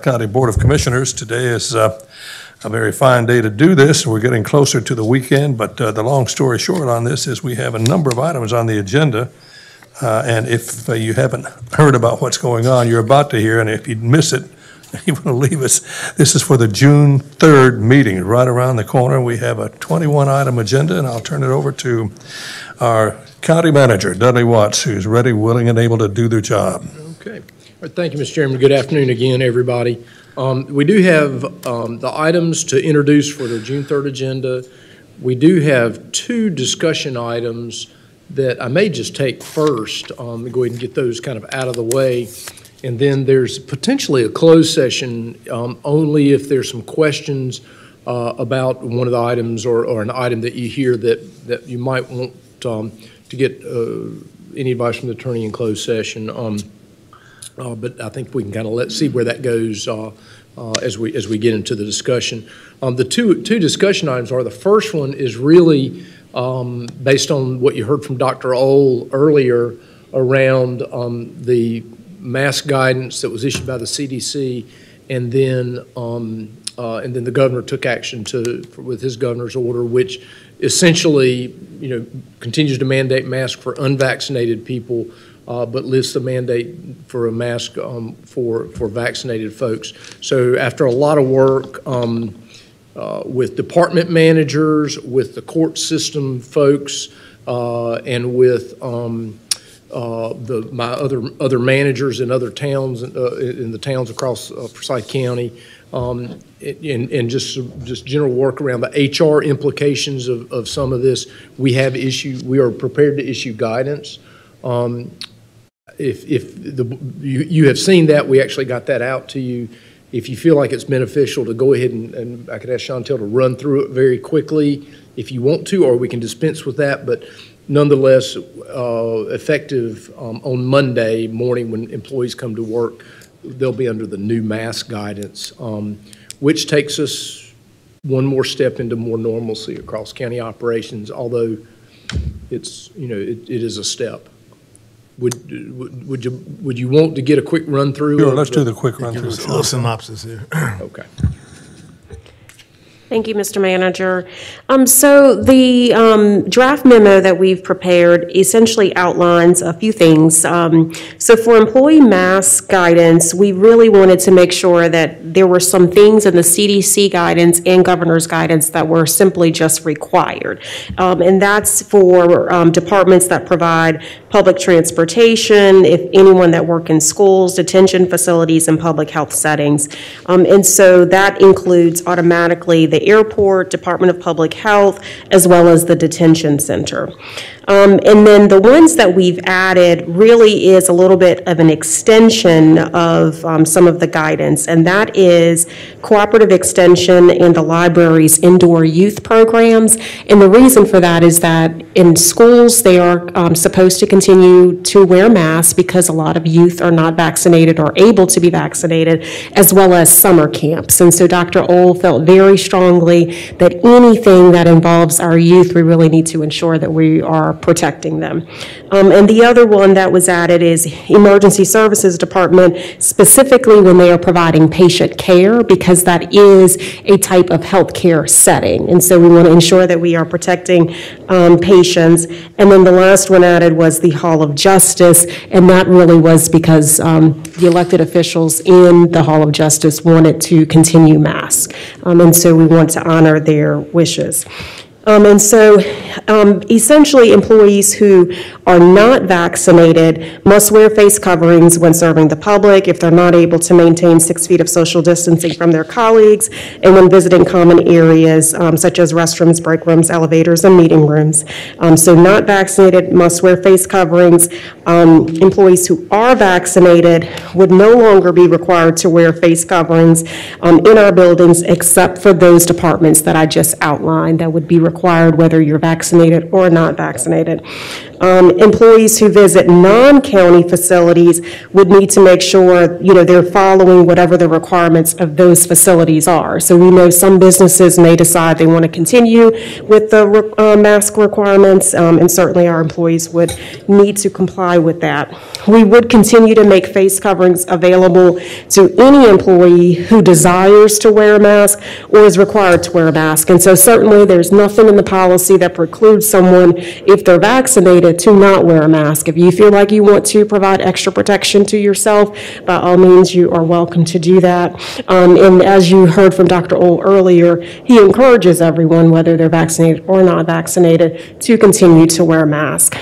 County Board of Commissioners. Today is uh, a very fine day to do this. We're getting closer to the weekend, but uh, the long story short on this is we have a number of items on the agenda. Uh, And if uh, you haven't heard about what's going on, you're about to hear, and if you miss it, you want to leave us, this is for the June 3rd meeting, right around the corner. We have a 21-item agenda, and I'll turn it over to our county manager, Dudley Watts, who's ready, willing, and able to do their job. Okay. Right, Thank you, Mr. Chairman. Good afternoon again, everybody. Um, We do have um, the items to introduce for the June 3rd agenda. We do have two discussion items that I may just take first, um, go ahead and get those kind of out of the way. And then there's potentially a closed session um, only if there's some questions uh, about one of the items or or an item that you hear that, that you might want um, to get uh, any advice from the attorney in closed session. Uh, But I think we can kind of let, see where that goes uh, uh, as we, as we get into the discussion. Um, The two, two discussion items are, the first one is really um, based on what you heard from Dr. Ohl earlier around um, the mask guidance that was issued by the CDC, and then, um, uh, and then the governor took action to, with his governor's order, which essentially, you know, continues to mandate masks for unvaccinated people uh, but lists the mandate for a mask um, for, for vaccinated folks. So after a lot of work um, uh, with department managers, with the court system folks, uh, and with um, uh, the, my other, other managers in other towns, uh, in the towns across uh, Forsyth County, um, and, and just, just general work around the HR implications of, of some of this, we have issued, we are prepared to issue guidance. Um, if, if the, you, you have seen that, we actually got that out to you. If you feel like it's beneficial to go ahead and, and I could ask Shontell to run through it very quickly if you want to, or we can dispense with that. But nonetheless, uh, effective um, on Monday morning when employees come to work, they'll be under the new mask guidance, um, which takes us one more step into more normalcy across county operations, although it's, you know, it, it is a step. Would, would would you, would you want to get a quick run through? Sure, of let's do the quick run Give through. us a little synopsis here. Okay. Thank you, Mr. Manager. Um, So the um, draft memo that we've prepared essentially outlines a few things. Um, So for employee mask guidance, we really wanted to make sure that there were some things in the CDC guidance and governor's guidance that were simply just required. Um, And that's for um, departments that provide public transportation, if anyone that work in schools, detention facilities, and public health settings. Um, And so that includes automatically the airport, Department of Public Health, as well as the detention center. Um, And then the ones that we've added really is a little bit of an extension of um, some of the guidance, and that is cooperative extension and the library's indoor youth programs. And the reason for that is that in schools, they are um, supposed to continue to wear masks because a lot of youth are not vaccinated or able to be vaccinated, as well as summer camps. And so Dr. Ohl felt very strongly that anything that involves our youth, we really need to ensure that we are protecting them. Um, And the other one that was added is Emergency Services Department, specifically when they are providing patient care, because that is a type of healthcare setting. And so we want to ensure that we are protecting um, patients. And then the last one added was the Hall of Justice, and that really was because um, the elected officials in the Hall of Justice wanted to continue mask. Um, And so we want to honor their wishes. Um, And so um, essentially, employees who are not vaccinated must wear face coverings when serving the public if they're not able to maintain six feet of social distancing from their colleagues, and when visiting common areas um, such as restrooms, break rooms, elevators, and meeting rooms. Um, So not vaccinated must wear face coverings. Um, Employees who are vaccinated would no longer be required to wear face coverings um, in our buildings except for those departments that I just outlined that would be required whether you're vaccinated or not vaccinated. Um, Employees who visit non-county facilities would need to make sure, you know, they're following whatever the requirements of those facilities are. So we know some businesses may decide they want to continue with the uh, mask requirements, um, and certainly our employees would need to comply with that. We would continue to make face coverings available to any employee who desires to wear a mask or is required to wear a mask. And so certainly, there's nothing in the policy that precludes someone, if they're vaccinated, to not wear a mask. If you feel like you want to provide extra protection to yourself, by all means, you are welcome to do that. Um, And as you heard from Dr. Ohl earlier, he encourages everyone, whether they're vaccinated or not vaccinated, to continue to wear a mask.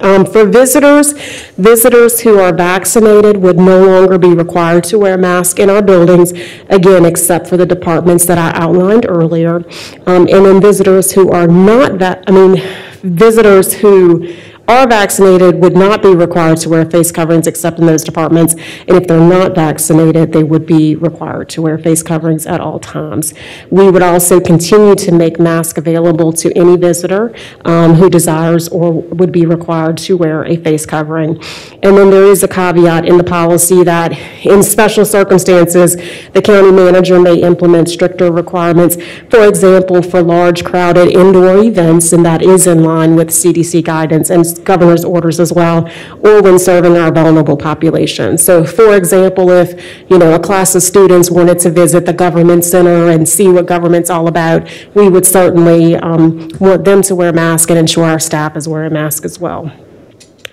Um, For visitors, visitors who are vaccinated would no longer be required to wear a mask in our buildings, again, except for the departments that I outlined earlier. Um, And then visitors who are not, va- I mean, visitors who are vaccinated would not be required to wear face coverings except in those departments. And if they're not vaccinated, they would be required to wear face coverings at all times. We would also continue to make masks available to any visitor um, who desires or would be required to wear a face covering. And then there is a caveat in the policy that in special circumstances, the county manager may implement stricter requirements, for example, for large crowded indoor events, and that is in line with CDC guidance and governor's orders as well, or when serving our vulnerable population. So for example, if, you know, a class of students wanted to visit the government center and see what government's all about, we would certainly um, want them to wear a mask and ensure our staff is wearing a mask as well.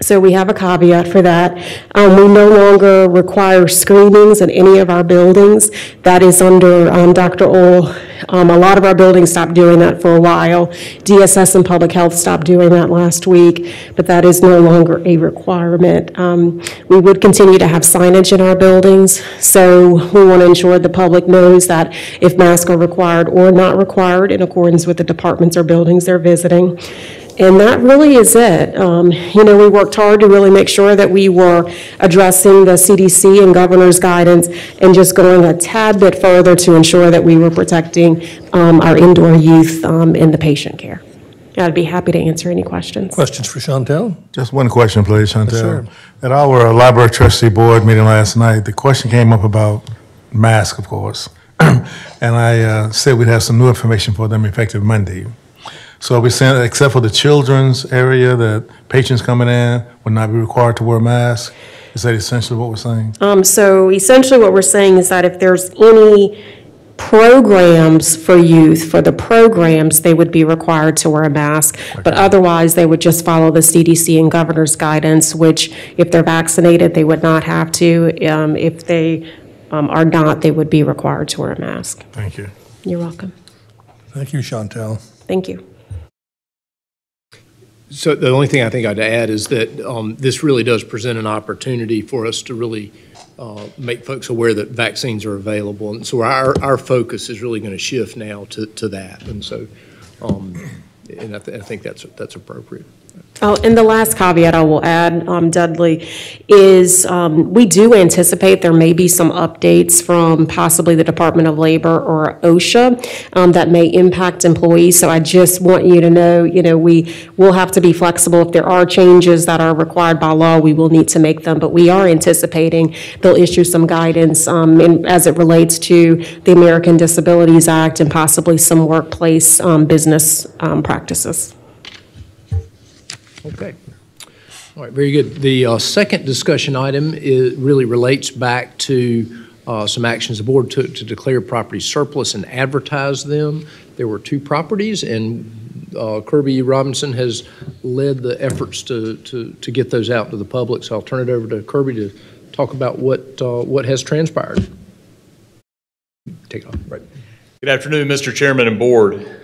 So we have a caveat for that. Um, We no longer require screenings in any of our buildings. That is under um, Dr. Ohl. Um, A lot of our buildings stopped doing that for a while. DSS and Public Health stopped doing that last week, but that is no longer a requirement. Um, We would continue to have signage in our buildings, so we want to ensure the public knows that if masks are required or not required in accordance with the departments or buildings they're visiting. And that really is it. Um, You know, we worked hard to really make sure that we were addressing the CDC and governor's guidance and just going a tad bit further to ensure that we were protecting um, our indoor youth um, in the patient care. I'd be happy to answer any questions. Questions for Shontell? Just one question, please, Shontell. sir. At our library trustee board meeting last night, the question came up about masks, of course. And I uh, said we'd have some new information for them effective Monday. So we saying, except for the children's area, that patients coming in would not be required to wear a mask? Is that essentially what we're saying? Um, So essentially, what we're saying is that if there's any programs for youth, for the programs, they would be required to wear a mask. But otherwise, they would just follow the CDC and governor's guidance, which if they're vaccinated, they would not have to. Um, If they um, are not, they would be required to wear a mask. Thank you. You're welcome. Thank you, Shontell. Thank you. So the only thing I think I'd add is that um, this really does present an opportunity for us to really uh, make folks aware that vaccines are available. And so our, our focus is really going to shift now to, to that. And so, um, and I, th- I think that's, that's appropriate. Oh, and the last caveat I will add, um, Dudley, is um, we do anticipate there may be some updates from possibly the Department of Labor or OSHA um, that may impact employees. So I just want you to know, you know, we will have to be flexible. If there are changes that are required by law, we will need to make them. But we are anticipating they'll issue some guidance um, in- as it relates to the American Disabilities Act and possibly some workplace um, business um, practices. Okay. All right, very good. The uh, second discussion item is, really relates back to uh, some actions the board took to declare properties surplus and advertise them. There were two properties, and uh, Kirby Robinson has led the efforts to, to, to get those out to the public. So I'll turn it over to Kirby to talk about what, uh, what has transpired. Take it off. Right. Good afternoon, Mr. Chairman and Board.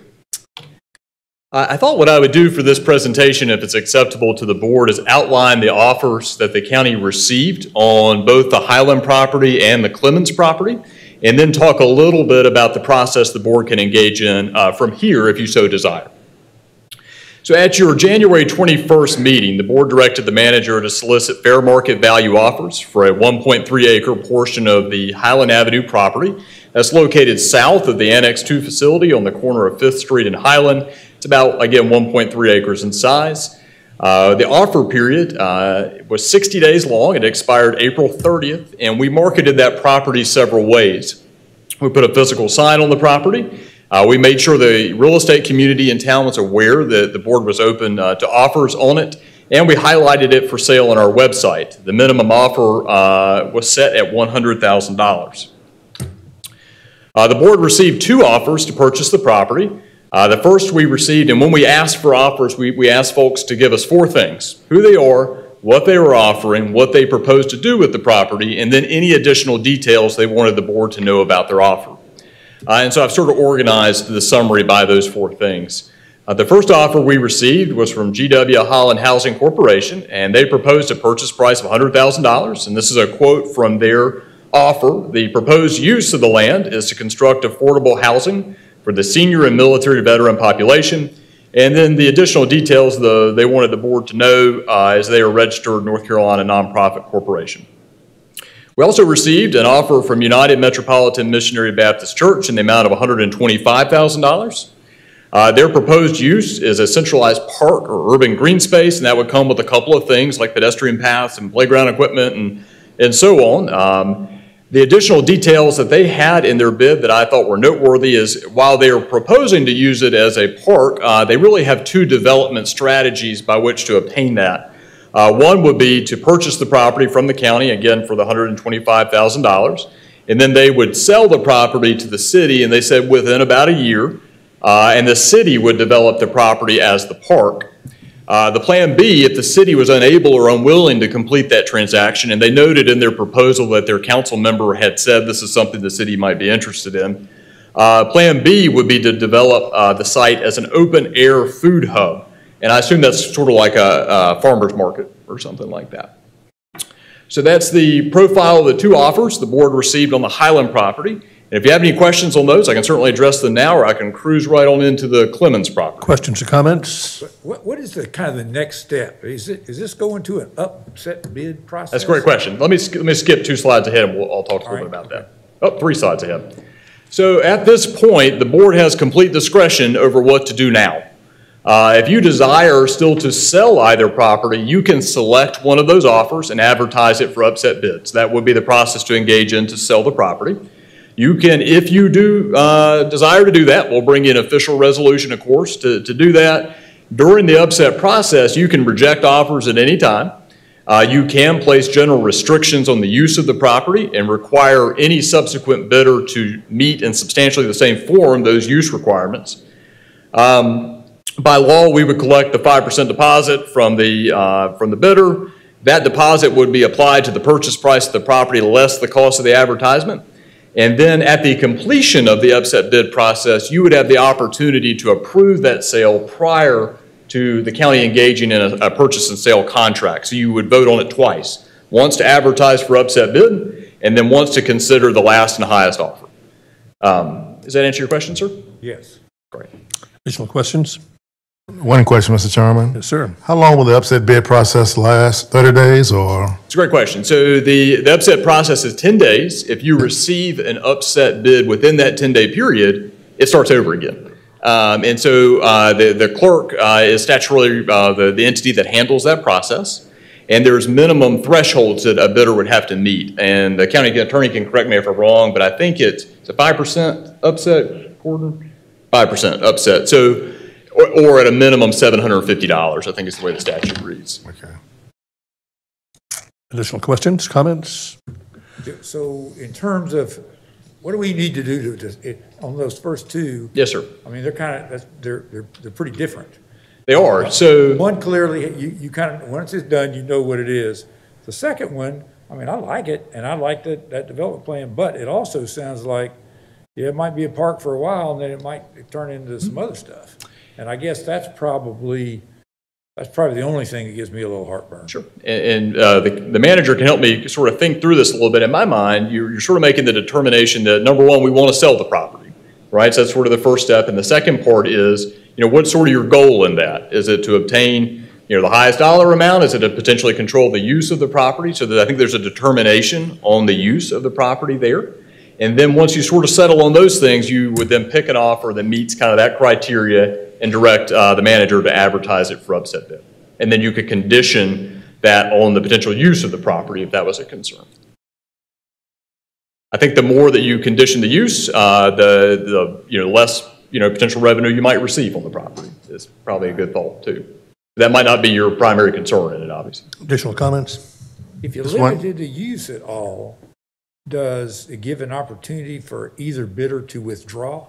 I thought what I would do for this presentation, if it's acceptable to the board, is outline the offers that the county received on both the Highland property and the Clemmons property, and then talk a little bit about the process the board can engage in uh, from here if you so desire. So at your January 21st meeting, the board directed the manager to solicit fair market value offers for a 1.3 acre portion of the Highland Avenue property that's located south of the Annex 2 facility on the corner of Fifth Street and Highland. It's about, again, 1.3 acres in size. Uh, The offer period uh, was 60 days long. It expired April 30th, and we marketed that property several ways. We put a physical sign on the property. Uh, We made sure the real estate community in town was aware that the board was open uh, to offers on it, and we highlighted it for sale on our website. The minimum offer uh, was set at $100,000. Uh, The board received two offers to purchase the property. Uh, The first we received, and when we asked for offers, we we asked folks to give us four things: who they are, what they were offering, what they proposed to do with the property, and then any additional details they wanted the board to know about their offer. Uh, And so I've sort of organized the summary by those four things. Uh, The first offer we received was from GW Holland Housing Corporation, and they proposed a purchase price of $100,000. And this is a quote from their offer. The proposed use of the land is to construct affordable housing for the senior and military veteran population. And then the additional details the, they wanted the board to know uh, as they are registered North Carolina nonprofit corporation. We also received an offer from United Metropolitan Missionary Baptist Church in the amount of $125,000. Uh, Their proposed use is a centralized park or urban green space, and that would come with a couple of things like pedestrian paths and playground equipment and, and so on. Um, The additional details that they had in their bid that I thought were noteworthy is while they are proposing to use it as a park, uh, they really have two development strategies by which to obtain that. Uh, One would be to purchase the property from the county, again, for the $125,000. And then they would sell the property to the city, and they said within about a year, uh, and the city would develop the property as the park. Uh, The Plan B, if the city was unable or unwilling to complete that transaction, and they noted in their proposal that their council member had said this is something the city might be interested in, uh, Plan B would be to develop uh, the site as an open-air food hub. And I assume that's sort of like a a farmer's market or something like that. So that's the profile of the two offers the board received on the Highland property. And if you have any questions on those, I can certainly address them now, or I can cruise right on into the Clemmons property. Questions or comments? What, what is the kind of the next step? Is it, is this going to an upset bid process? That's a great question. Let me, let me skip two slides ahead, and we'll, I'll talk a little bit about that. Oh, three slides ahead. So at this point, the board has complete discretion over what to do now. Uh, If you desire still to sell either property, you can select one of those offers and advertise it for upset bids. That would be the process to engage in to sell the property. You can, if you do uh, desire to do that, we'll bring you an official resolution, of course, to, to do that. During the upset process, you can reject offers at any time. Uh, You can place general restrictions on the use of the property and require any subsequent bidder to meet in substantially the same form those use requirements. Um, By law, we would collect the 5% deposit from the, uh, from the bidder. That deposit would be applied to the purchase price of the property less the cost of the advertisement. And then at the completion of the upset bid process, you would have the opportunity to approve that sale prior to the county engaging in a, a purchase and sale contract. So you would vote on it twice. Once to advertise for upset bid, and then once to consider the last and highest offer. Um, Does that answer your question, sir? Yes. Great. Additional questions? One question, Mr. Chairman. Yes, sir. How long will the upset bid process last? 30 days or? It's a great question. So the, the upset process is 10 days. If you receive an upset bid within that 10-day period, it starts over again. Um, And so uh, the, the clerk uh, is statutorily uh, the, the entity that handles that process. And there's minimum thresholds that a bidder would have to meet. And the county attorney can correct me if I'm wrong, but I think it's, it's a 5% upset, Gordon? 5% upset. So, or, or at a minimum $750, I think is the way the statute reads. Okay. Additional questions, comments? So in terms of, what do we need to do to, to- it- on those first two? Yes, sir. I mean, they're kind of, they're, they're, they're pretty different. They are. So. One clearly, you, you kind of, once it's done, you know what it is. The second one, I mean, I like it, and I like that, that development plan, but it also sounds like, yeah, it might be a park for a while, and then it might turn into some other stuff. And I guess that's probably, that's probably the only thing that gives me a little heartburn. Sure. And, and, uh, the, the manager can help me sort of think through this a little bit. In my mind, you're, you're sort of making the determination that, number one, we want to sell the property, right? So that's sort of the first step. And the second part is, you know, what's sort of your goal in that? Is it to obtain, you know, the highest dollar amount? Is it to potentially control the use of the property? So that I think there's a determination on the use of the property there. And then once you sort of settle on those things, you would then pick an offer that meets kind of that criteria and direct uh, the manager to advertise it for upset bid. And then you could condition that on the potential use of the property if that was a concern. I think the more that you condition the use, uh, the, the, you know, less, you know, potential revenue you might receive on the property is probably a good thought too. That might not be your primary concern in it, obviously. Additional comments? If you Just one- limited the use at all, does it give an opportunity for either bidder to withdraw?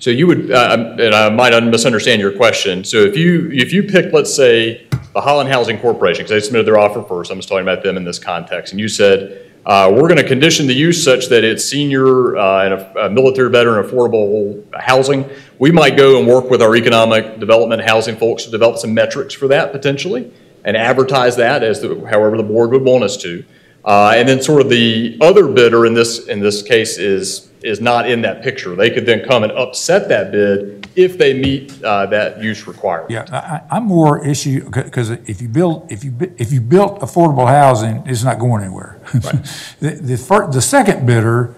So you would, uh, and I might misunderstand your question. So if you, if you picked, let's say, the Holland Housing Corporation, because they submitted their offer first, I'm just talking about them in this context, and you said, uh, we're going to condition the use such that it's senior uh, and a a military veteran affordable housing, we might go and work with our economic development housing folks to develop some metrics for that potentially, and advertise that as the, however the board would want us to. Uh, And then sort of the other bidder in this, in this case is, is not in that picture. They could then come and upset that bid if they meet uh, that use requirement. Yeah, I, I'm more issue, because if you build, if you, if you built affordable housing, it's not going anywhere. The, the fir, the second bidder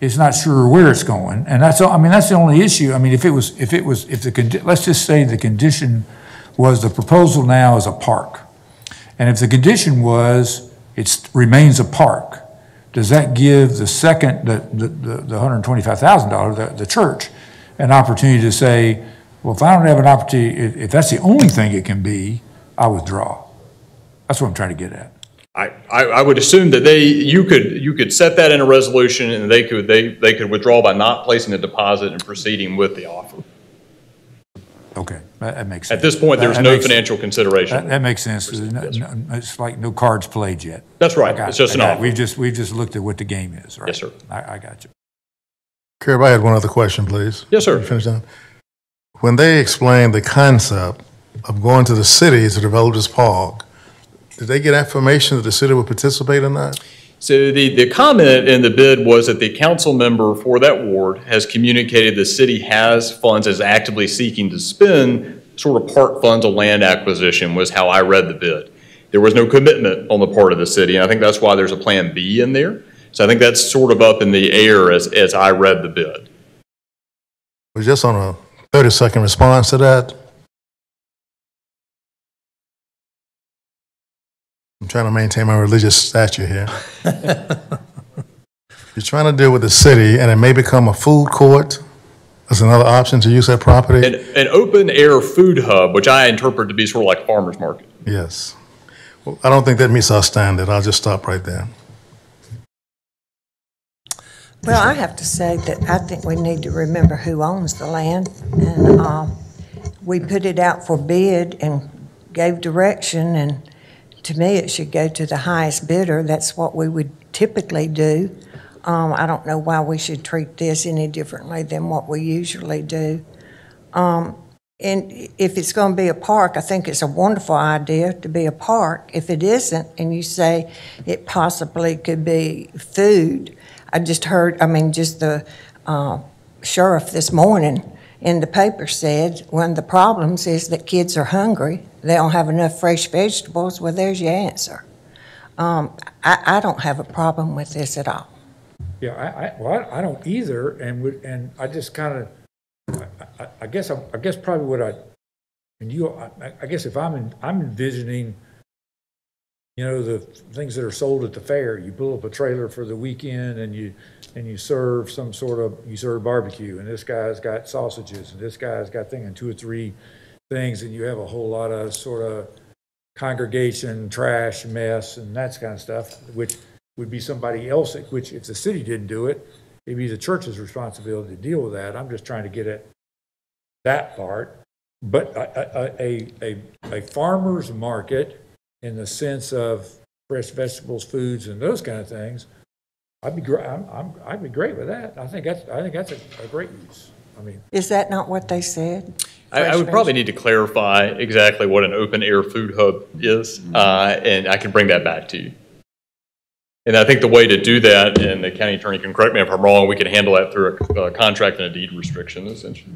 is not sure where it's going, and that's, all- I mean, that's the only issue. I mean, if it was, if it was, if the, let's just say the condition was the proposal now is a park. And if the condition was, it remains a park, does that give the second, the, the, the the $125,000, the, the church, an opportunity to say, well, if I don't have an opportunity, if, if that's the only thing it can be, I withdraw? That's what I'm trying to get at. I, I, I would assume that they, you could, you could set that in a resolution and they could, they, they could withdraw by not placing a deposit and proceeding with the offer. Okay, that, that makes sense. At this point, there's That- no makes- financial That, consideration. that makes sense. There's no- no- It's like no cards played yet. That's I right. got It's just I an got offer. We've just, we've just looked at what the game is, right? Yes, sir. I, I got you. Kirby, I had one other question, please. Yes, sir. Finish that. When they explained the concept of going to the city to develop this park, did they get affirmation that the city would participate in that? So the, the comment in the bid was that the council member for that ward has communicated the city has funds, is actively seeking to spend sort of part funds on land acquisition was how I read the bid. There was no commitment on the part of the city, and I think that's why there's a Plan B in there. So I think that's sort of up in the air as, as I read the bid. Was just on a 30-second response to that? I'm trying to maintain my religious stature here. You're trying to deal with the city, and it may become a food court as another option to use that property? An, an open-air food hub, which I interpret to be sort of like farmer's market. Yes. Well, I don't think that meets our standard. I'll just stop right there. Well, I have to say that I think we need to remember who owns the land. And uh, we put it out for bid and gave direction, and to me, it should go to the highest bidder. That's what we would typically do. Um, I don't know why we should treat this any differently than what we usually do. Um, And if it's going to be a park, I think it's a wonderful idea to be a park. If it isn't, and you say it possibly could be food, I just heard, I mean, just the uh, sheriff this morning in the paper said, one of the problems is that kids are hungry. They don't have enough fresh vegetables. Well, there's your answer. Um, I, I don't have a problem with this at all. Yeah, I, I, well, I I don't either, and would, and I just kind of, I, I- I guess, I'm- I guess probably what I, and you, I, I guess if I'm, in- I'm envisioning, you know, the things that are sold at the fair, you pull up a trailer for the weekend and you, and you serve some sort of, you serve barbecue, and this guy's got sausages, and this guy's got thing, and two or three things, and you have a whole lot of sort of congregation, trash, mess, and that kind of stuff, which would be somebody else, which if the city didn't do it, it'd be the church's responsibility to deal with that. I'm just trying to get at that part. But a, a, a, a farmer's market in the sense of fresh vegetables, foods, and those kind of things, I'd be great, I'm, I'm, I'd be great with that. I think that's, I think that's a, a great use. I mean, Is that not what they said? I, I would probably need to clarify exactly what an open-air food hub is, uh, and I can bring that back to you. And I think the way to do that, and the county attorney can correct me if I'm wrong, we can handle that through a uh, contract and a deed restriction, essentially.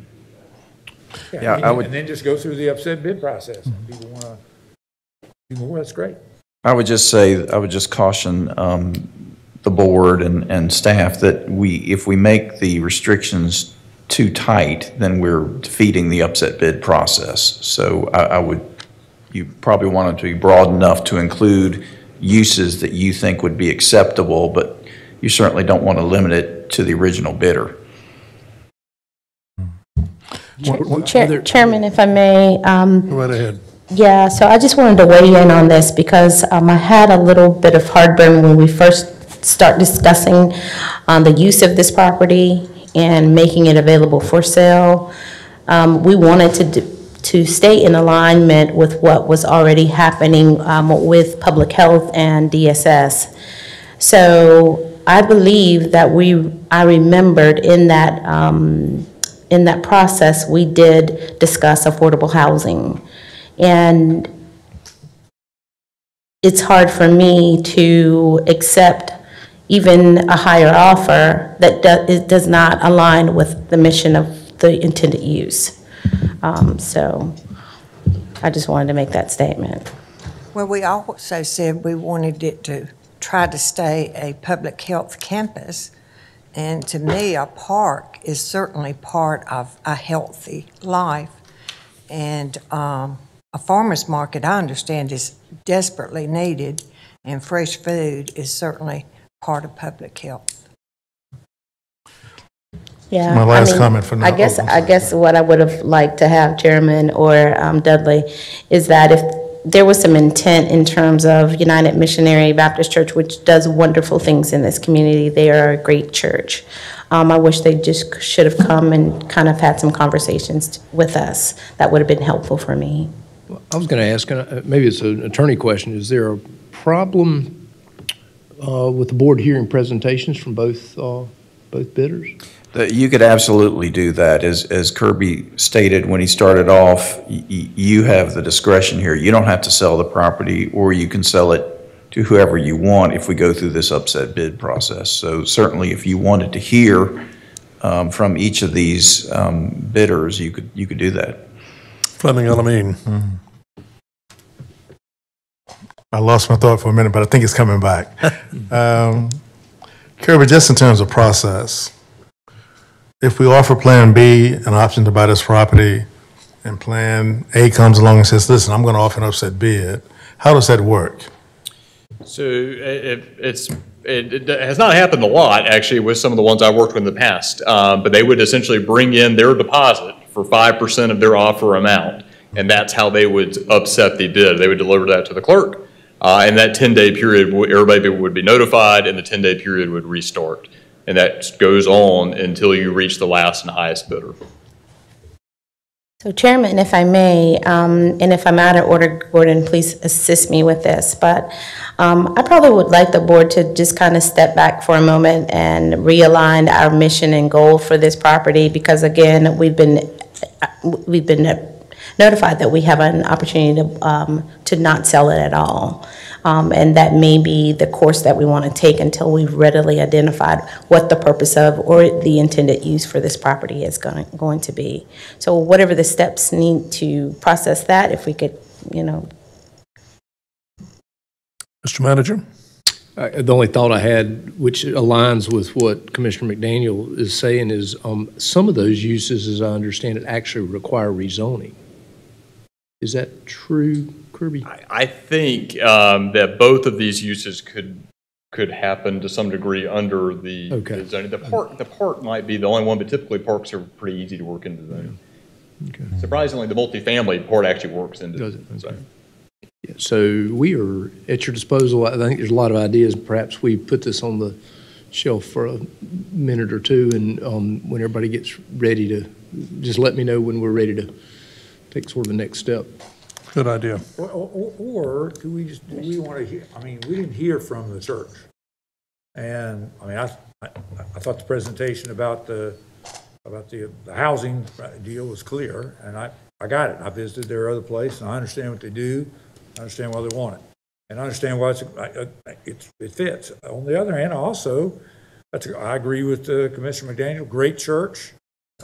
Yeah, and I then- would- And then just go through the upset bid process. And People want to do more, that's great. I would just say, I would just caution um, the board and, and staff that we, if we make the restrictions too tight, then we're defeating the upset bid process. So I, I would you probably want it to be broad enough to include uses that you think would be acceptable, but you certainly don't want to limit it to the original bidder. Chair- Chairman, if I may, um, Go right ahead. yeah, so I just wanted to weigh in on this because um, I had a little bit of heartburn when we first start discussing um, the use of this property and making it available for sale. Um, We wanted to, to stay in alignment with what was already happening um, with public health and DSS. So I believe that we, I remembered in that, um, in that process, we did discuss affordable housing. And it's hard for me to accept even a higher offer that do- it does not align with the mission of the intended use. Um, So I just wanted to make that statement. Well, we also said we wanted it to try to stay a public health campus. And to me, a park is certainly part of a healthy life. And um, a farmer's market, I understand, is desperately needed, and fresh food is certainly part of public health. Yeah. My I last mean, comment for now- I guess, oh, I'm I sorry. guess what I would have liked to have, Chairman or um, Dudley, is that if there was some intent in terms of United Missionary Baptist Church, which does wonderful things in this community, they are a great church. Um, I wish they just should have come and kind of had some conversations with us. That would have been helpful for me. I was going to ask, uh, maybe it's an attorney question, is there a problem uh, with the board hearing presentations from both, uh, both bidders? That you could absolutely do that. As, as Kirby stated when he started off, y- y- you have the discretion here. You don't have to sell the property, or you can sell it to whoever you want if we go through this upset bid process. So certainly, if you wanted to hear um, from each of these um, bidders, you could, you could do that. Fleming El-Amin. I lost my thought for a minute, but I think it's coming back. Um, Kirby, just in terms of process, if we offer Plan B an option to buy this property, and Plan A comes along and says, listen, I'm going to offer an upset bid, how does that work? So it, it- it's, it, it has not happened a lot, actually, with some of the ones I've worked with in the past. Um, but they would essentially bring in their deposit for five percent of their offer amount. And that's how they would upset the bid. They would deliver that to the clerk. Uh, and that ten-day period, everybody would be notified and the ten-day period would restart. And that goes on until you reach the last and highest bidder. So Chairman, if I may, um, and if I'm out of order, Gordon, please assist me with this, but um, I probably would like the board to just kind of step back for a moment and realign our mission and goal for this property, because again, we've been, we've been notified that we have an opportunity to, um, to not sell it at all. Um, And that may be the course that we want to take until we've readily identified what the purpose of or the intended use for this property is going, going to be. So whatever the steps need to process that, if we could, you know, Mr. Manager? Uh, The only thought I had, which aligns with what Commissioner McDaniel is saying, is um, some of those uses, as I understand it, actually require rezoning. Is that true, Kirby? I, I think um, that both of these uses could, could happen to some degree under the Okay. the zoning. The park, the park might be the only one, but typically parks are pretty easy to work into zoning. Surprisingly, the multifamily part actually works into Does it? Okay. zoning. Yeah, So we are at your disposal. I think there's a lot of ideas. Perhaps we put this on the shelf for a minute or two, and um, when everybody gets ready to, just let me know when we're ready to take sort of the next step. Good idea. Or, or, or do we just, do we want to hear, I mean, we didn't hear from the church. And, I mean, I, I, I thought the presentation about the, about the, the housing deal was clear, and I, I got it. I visited their other place, and I understand what they do, I understand why they want it. And I understand why it's, I- I- it, it fits. On the other hand, also, that's, I agree with uh, Commissioner McDaniel, great church.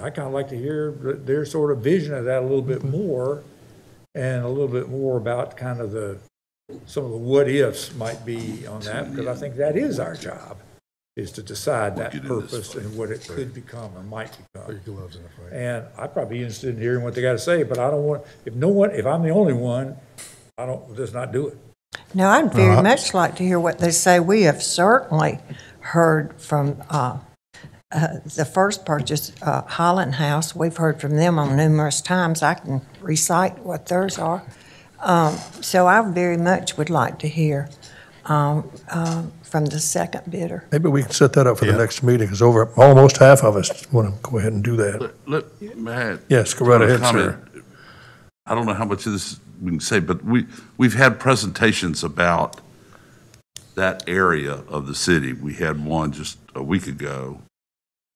I kind of like to hear their sort of vision of that a little bit more and a little bit more about kind of the, some of the what-ifs might be on that, because I think that is our job, is to decide that purpose and what it could become or might become. And I'd probably be interested in hearing what they got to say, but I don't want, if no one, if I'm the only one I don't, just not do it. No, I'd very much like to hear what they say. We have certainly heard from uh, uh, the first purchase, uh, Holland House. We've heard from them on numerous times. I can recite what theirs are. Um, So I very much would like to hear um, uh, from the second bidder. Maybe we can set that up for the Yeah. next meeting, because over, almost half of us want to go ahead and do that. Let, Matt. Yes, go right ahead, sir. I don't know how much of this we can say, but we, we've had presentations about that area of the city. We had one just a week ago.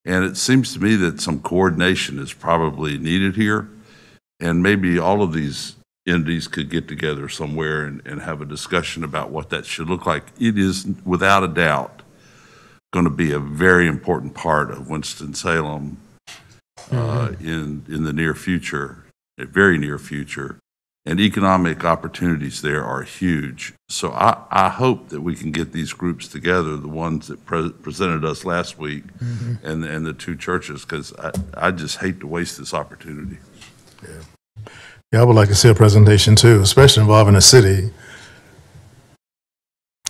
And it seems to me that some coordination is probably needed here. And maybe all of these entities could get together somewhere and, and have a discussion about what that should look like. It is without a doubt going to be a very important part of Winston-Salem uh, in, in the near future, a very near future. And economic opportunities there are huge. So I, I hope that we can get these groups together, the ones that pre- presented us last week mm-hmm. and, and the two churches, because I, I just hate to waste this opportunity. Yeah, yeah, I would like to see a presentation too, especially involving the city.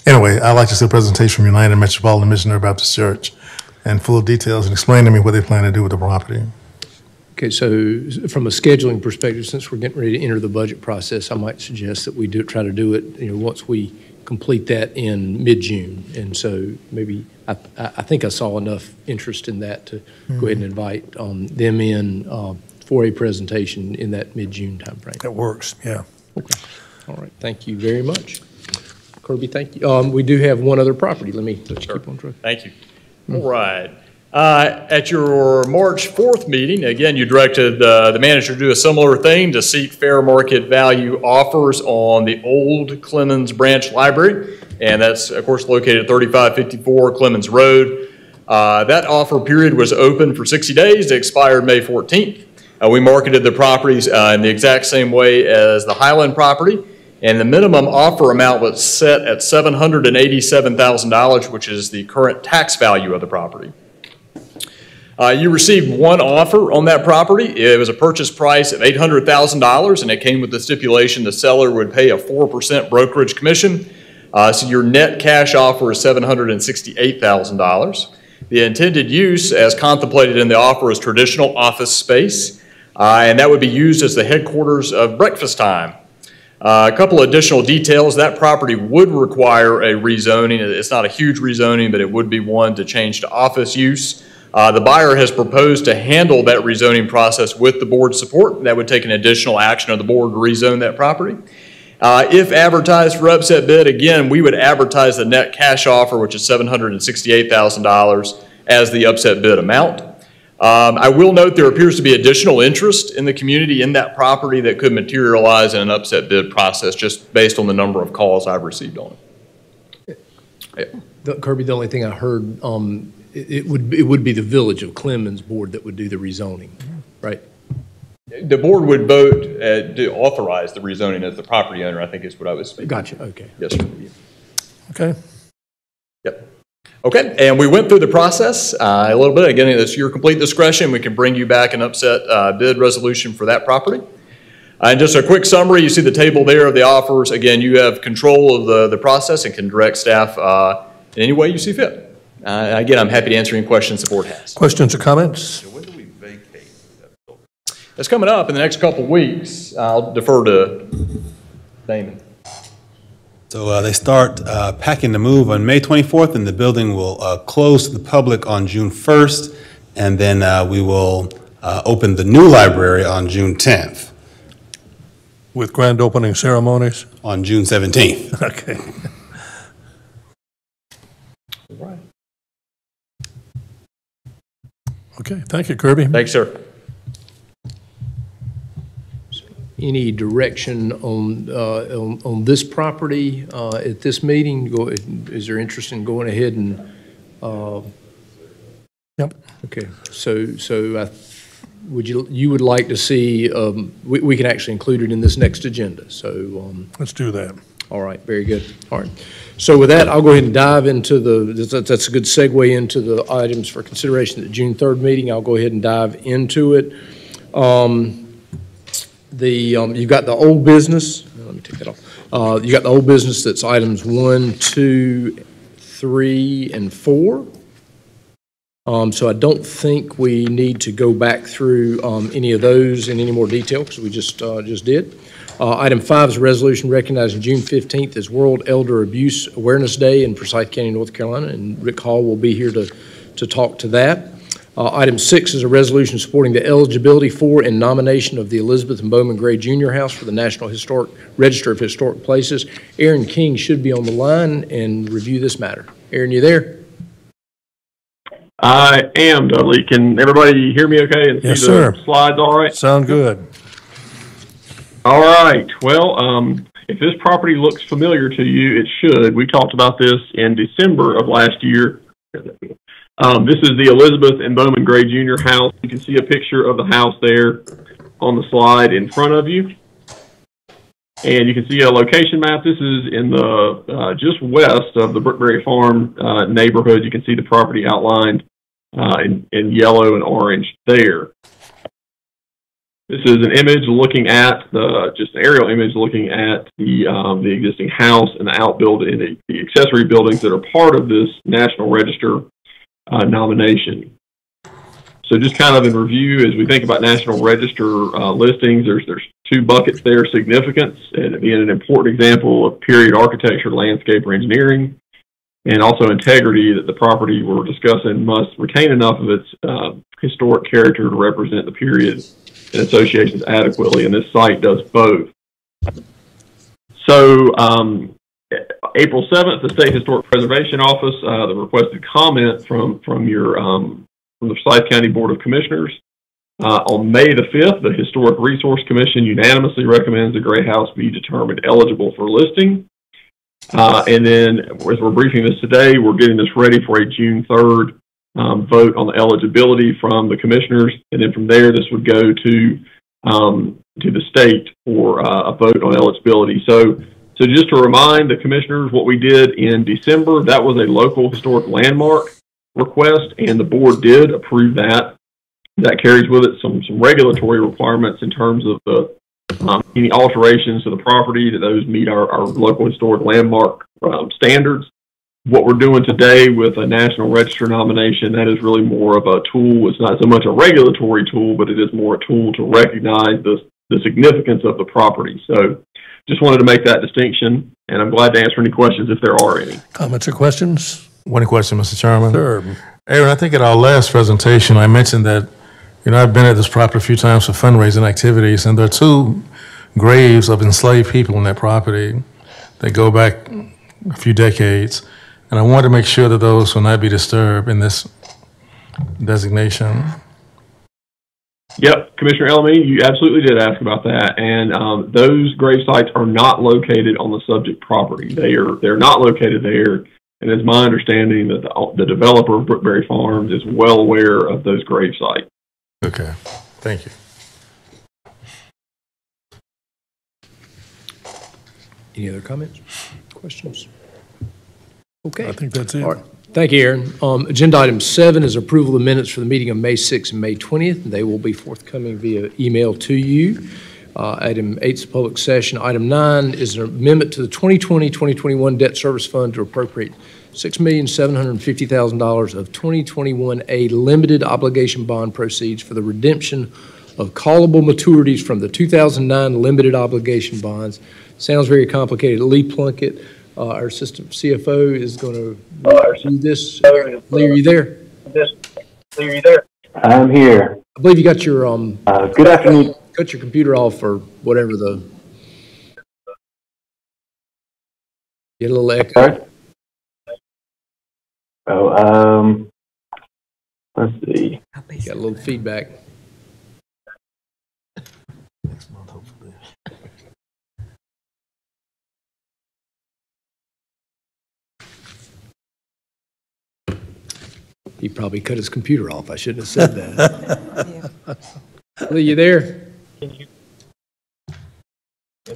Anyway, I'd like to see a presentation from United Metropolitan Missionary Baptist Church and full details and explain to me what they plan to do with the property. Okay, so from a scheduling perspective, since we're getting ready to enter the budget process, I might suggest that we do, try to do it, you know, once we complete that in mid-June. And so maybe, I, I I think I saw enough interest in that to go ahead and invite um, them in uh, for a presentation in that mid-June timeframe. That works, yeah. Okay. All right, thank you very much. Kirby, thank you. Um, We do have one other property. Let me, let you keep on trucking. Thank you. All right. Uh, At your March 4th meeting, again, you directed uh, the manager to do a similar thing, to seek fair market value offers on the old Clemmons Branch Library, and that's, of course, located at 3554 Clemmons Road. Uh, That offer period was open for 60 days, it expired May 14th. Uh, We marketed the properties uh, in the exact same way as the Highland property, and the minimum offer amount was set at $787,000, which is the current tax value of the property. Uh, You received one offer on that property. It was a purchase price of $800,000, and it came with the stipulation the seller would pay a 4% brokerage commission. Uh, So your net cash offer is $768,000. The intended use, as contemplated in the offer, is traditional office space, uh, and that would be used as the headquarters of Breakfast Time. Uh, A couple additional details, that property would require a rezoning. It's not a huge rezoning, but it would be one to change to office use. Uh, The buyer has proposed to handle that rezoning process with the board's support. That would take an additional action of the board to rezone that property. Uh, If advertised for upset bid, again, we would advertise the net cash offer, which is $768,000, as the upset bid amount. Um, I will note there appears to be additional interest in the community in that property that could materialize in an upset bid process, just based on the number of calls I've received on it. The- Kirby, the only thing I heard, um, it it would, it would be the Village of Clemmons Board that would do the rezoning, right? The board would vote uh, to authorize the rezoning as the property owner, I think is what I was speaking. Gotcha, okay. Yes, sir. Okay, Yep. Okay, and we went through the process uh, a little bit. Again, it's your complete discretion. We can bring you back an upset uh, bid resolution for that property. And just a quick summary, you see the table there of the offers. Again, you have control of the, the process and can direct staff uh, in any way you see fit. Uh, Again, I'm happy to answer any questions the board has. questions or comments? When do we vacate that building? It's coming up in the next couple of weeks. I'll defer to Damon. So uh, they start uh, packing the move on May 24th, and the building will uh, close to the public on June 1st, and then uh, we will uh, open the new library on June 10th, With grand opening ceremonies? on June 17th. Okay. Okay, thank you, Kirby. Thanks, sir. Any direction on, uh, on, on this property uh, at this meeting? Go- Is there interest in going ahead and, uh, Yep. okay, so, so I, would you, you would like to see, um, we, we can actually include it in this next agenda, so, um, Let's do that. All right, very good. All right. So with that, I'll go ahead and dive into the, that's- a good segue into the items for consideration at the June 3rd meeting. I'll go ahead and dive into it. Um, The, um, you've got the old business, let me take that off. Uh, You got the old business that's items one, two, three, and four. Um, So I don't think we need to go back through um, any of those in any more detail, because we just, uh, just did. Uh, Item five is a resolution recognizing June 15th as World Elder Abuse Awareness Day in Forsyth County, North Carolina, and Rick Hall will be here to, to talk to that. Uh, Item six is a resolution supporting the eligibility for and nomination of the Elizabeth and Bowman Gray Junior House for the National Historic, Register of Historic Places. Aaron King should be on the line and review this matter. Aaron, you there? I am, Dudley. Can everybody hear me okay and see Yes, the sir. slides all right? Sound good. All right. Well, um, if this property looks familiar to you, it should. We talked about this in December of last year. Um, this is the Elizabeth and Bowman Gray Jr. house. You can see a picture of the house there on the slide in front of you. And you can see a location map. This is in the uh, just west of the Brookberry Farm uh, neighborhood. You can see the property outlined uh, in, in yellow and orange there. This is an image looking at the just an aerial image looking at the um, the existing house and the outbuild and the, the accessory buildings that are part of this National Register uh, nomination. So just kind of in review, as we think about National Register uh, listings, there's there's two buckets there: significance and being an important example of period architecture, landscape, or engineering, and also integrity that the property we're discussing must retain enough of its uh, historic character to represent the period and associations adequately, and this site does both. So, um, April 7th, the State Historic Preservation Office, uh, the requested comment from, from your, um, from the Forsyth County Board of Commissioners. Uh, on May the 5th, the Historic Resource Commission unanimously recommends the Gray House be determined eligible for listing. Uh, and then, as we're briefing this today, we're getting this ready for a June 3rd um, vote on the eligibility from the commissioners, and then from there, this would go to um, to the state for uh, a vote on eligibility. So, so just to remind the commissioners what we did in December, that was a local historic landmark request, and the board did approve that. That carries with it some some regulatory requirements in terms of the um, any alterations to the property that those meet our, our local historic landmark um, standards what we're doing today with a national register nomination, that is really more of a tool. It's not so much a regulatory tool, but it is more a tool to recognize the, the significance of the property. So just wanted to make that distinction, and I'm glad to answer any questions if there are any. Comments or questions? One question, Mr. Chairman. Sure. Aaron, I think at our last presentation, I mentioned that, you know, I've been at this property a few times for fundraising activities, and there are two graves of enslaved people on that property that go back a few decades. And I wanted to make sure that those will not be disturbed in this designation. Yep, Commissioner El-Amin, you absolutely did ask about that, and um, those grave sites are not located on the subject property. They are they're not located there, and it's my understanding that the, the developer of Brookberry Farms is well aware of those grave sites. Okay, thank you. Any other comments, questions? Okay. I think that's it. All right. Thank you, Aaron. Um, Agenda item seven is approval of minutes for the meeting of May 6th and May 20th. They will be forthcoming via email to you. Uh, Item eight is a public session. Item nine is an amendment to the 2020-2021 debt service fund to appropriate $6,750,000 of 2021A limited obligation bond proceeds for the redemption of callable maturities from the 2009 limited obligation bonds. Sounds very complicated. Lee Plunkett, uh, our assistant CFO, is going to do this. Lee, are you there? Lee, Are you there? I'm here. I believe you got your, um, Uh, good afternoon. cut your computer off or whatever the. Get a little echo. Sorry? Oh, um, let's see. Got a little feedback. He probably cut his computer off. I shouldn't have said that. Lee, you there? Am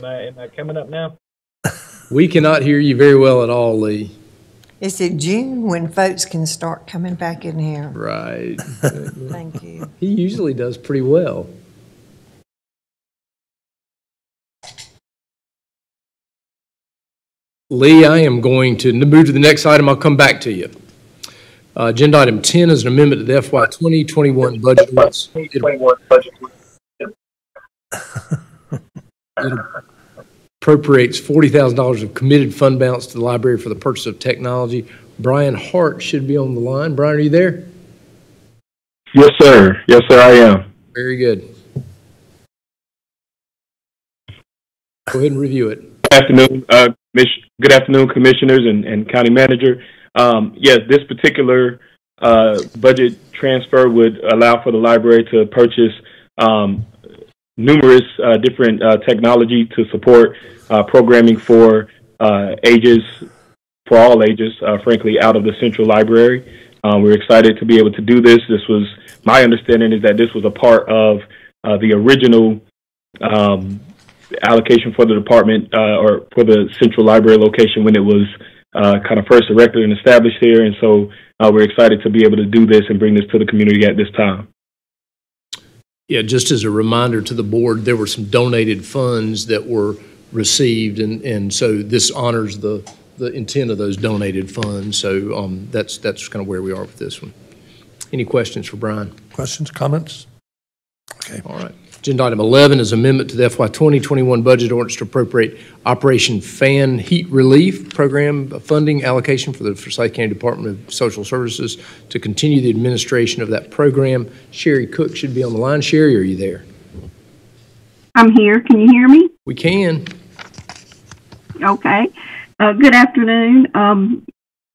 I, am I coming up now? We cannot hear you very well at all, Lee. Is it June when folks can start coming back in here? Right. Thank you. He usually does pretty well. Lee, I am going to move to the next item. I'll come back to you. Uh, Agenda item 10 is an amendment to the FY 2021 budget. ordinance. It appropriates $40,000 of committed fund balance to the library for the purchase of technology. Brian Hart should be on the line. Brian, are you there? Yes, sir. Yes, sir, I am. Very good. Go ahead and review it. Good afternoon, uh, Miss- good afternoon, Commissioners and, and County Manager. Um, yes, this particular, uh, budget transfer would allow for the library to purchase, um, numerous, uh, different, uh, technology to support, uh, programming for, uh, ages, for all ages, uh, frankly, out of the central library. We're excited to be able to do this. This was, my understanding is that this was a part of, the original, um, allocation for the department or for the central library location when it was uh, kind of first erected and established here. And so uh, we're excited to be able to do this and bring this to the community at this time. Yeah, just as a reminder to the board, there were some donated funds that were received, and, and so this honors the, the intent of those donated funds. So um, that's, that's kind of where we are with this one. Any questions for Brian? Questions, comments? Okay. All right. Agenda item 11 is amendment to the FY 2021 budget ordinance to appropriate Operation Fan Heat Relief Program funding allocation for the Forsyth County Department of Social Services to continue the administration of that program. Sherry Cook should be on the line. Sherry, are you there? I'm here. Can you hear me? We can. Okay. Uh, good afternoon. Um,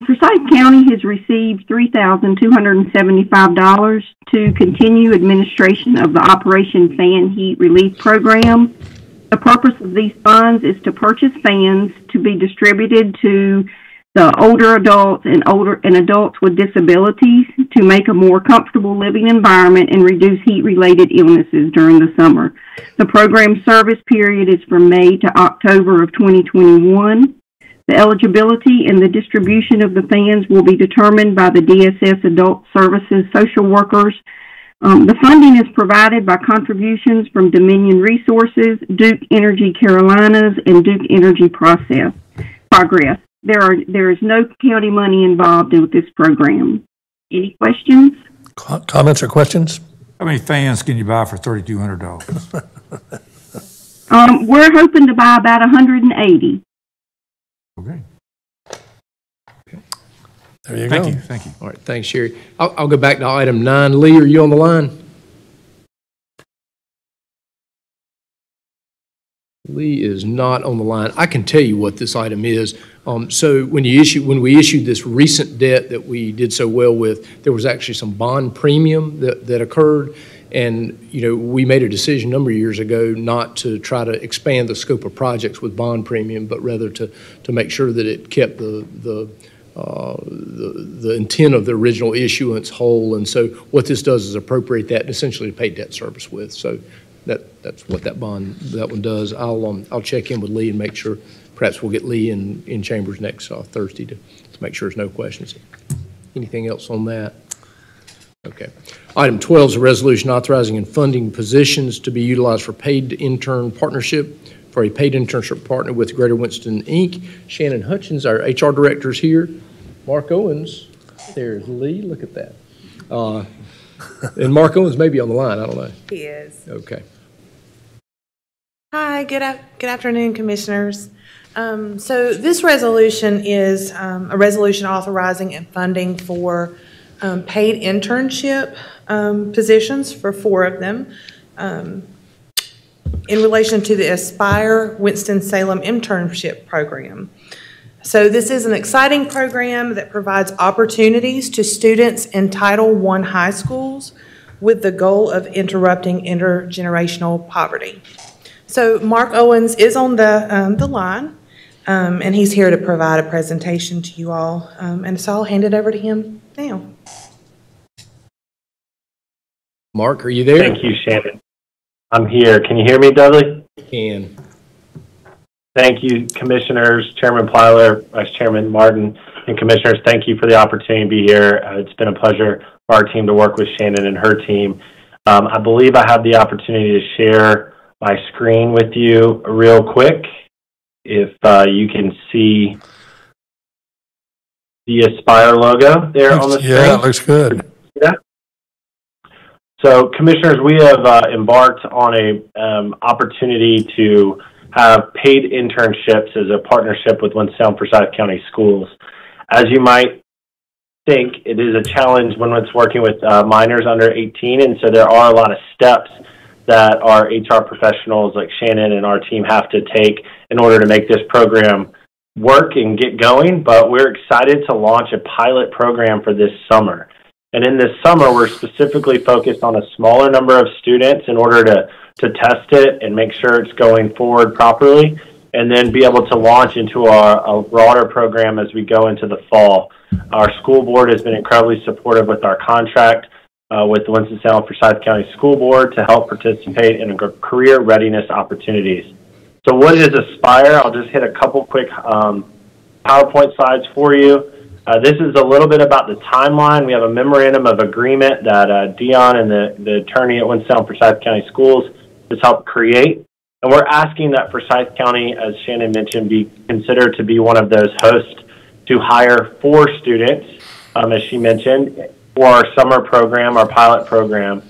Forsyth County has received $3,275 to continue administration of the Operation Fan Heat Relief Program. The purpose of these funds is to purchase fans to be distributed to the older adults and older and adults with disabilities to make a more comfortable living environment and reduce heat related illnesses during the summer. The program service period is from May to October of 2021. The eligibility and the distribution of the fans will be determined by the DSS Adult Services social workers. Um, the funding is provided by contributions from Dominion Resources, Duke Energy Carolinas, and Duke Energy Process Progress. There are there is no county money involved with this program. Any questions? Co- Comments or questions? How many fans can you buy for thirty-two hundred dollars? Um, we're hoping to buy about 180. Okay. There you Thank go. you, thank you. All right, thanks, Sherry. I'll, I'll go back to item nine. Lee, are you on the line? Lee is not on the line. I can tell you what this item is. Um, so when you issue, when we issued this recent debt that we did so well with, there was actually some bond premium that, that occurred. And, you know, we made a decision a number of years ago not to try to expand the scope of projects with bond premium, but rather to, to make sure that it kept the, the, uh, the, the intent of the original issuance whole. And so what this does is appropriate that and essentially pay debt service with. So that, that's what that bond, that one does. I'll, um, I'll check in with Lee and make sure, perhaps we'll get Lee in, in chambers next uh, Thursday to, to make sure there's no questions. Anything else on that? Okay. Item 12 is a resolution authorizing and funding positions to be utilized for paid intern partnership for a paid internship partner with Greater Winston, Inc. Shannon Hutchins, our HR director, is here. Mark Owens, there's Lee, look at that. Uh, And Mark Owens may be on the line, I don't know. He is. Okay. Hi, good, af- good afternoon, Commissioners. Um, So this resolution is um, a resolution authorizing and funding for um, paid internship um, positions for four of them um, in relation to the Aspire Winston-Salem Internship Program. So this is an exciting program that provides opportunities to students in Title I high schools with the goal of interrupting intergenerational poverty. So Mark Owens is on the, um, the line, um, and he's here to provide a presentation to you all. Um, and so I'll hand it over to him now. Mark, are you there? Thank you, Shannon. I'm here. Can you hear me, Dudley? I Can. Thank you, Commissioners, Chairman Plyler, Vice Chairman Martin, and Commissioners. Thank you for the opportunity to be here. Uh, it's been a pleasure for our team to work with Shannon and her team. Um, I believe I have the opportunity to share my screen with you real quick. if uh, you can see the Aspire logo there on the screen. Yeah, it looks good. Yeah. So commissioners, we have uh, embarked on a um, opportunity to have paid internships as a partnership with Winston Forsyth County Schools. As you might think, it is a challenge when it's working with uh, minors under 18, and so there are a lot of steps that our HR professionals like Shannon and our team have to take in order to make this program work and get going. But we're excited to launch a pilot program for this summer. And in this summer, we're specifically focused on a smaller number of students in order to, to test it and make sure it's going forward properly, and then be able to launch into our, a broader program as we go into the fall. Our school board has been incredibly supportive with our contract uh, with the Winston-Salem Forsyth County School Board to help participate in career readiness opportunities. So what is Aspire? I'll just hit a couple quick um, PowerPoint slides for you. Uh, this is a little bit about the timeline. We have a memorandum of agreement that uh, Dion and the, the attorney at Winston Forsyth County Schools has helped create. And we're asking that Forsyth County, as Shannon mentioned, be considered to be one of those hosts to hire four students, um, as she mentioned, for our summer program, our pilot program.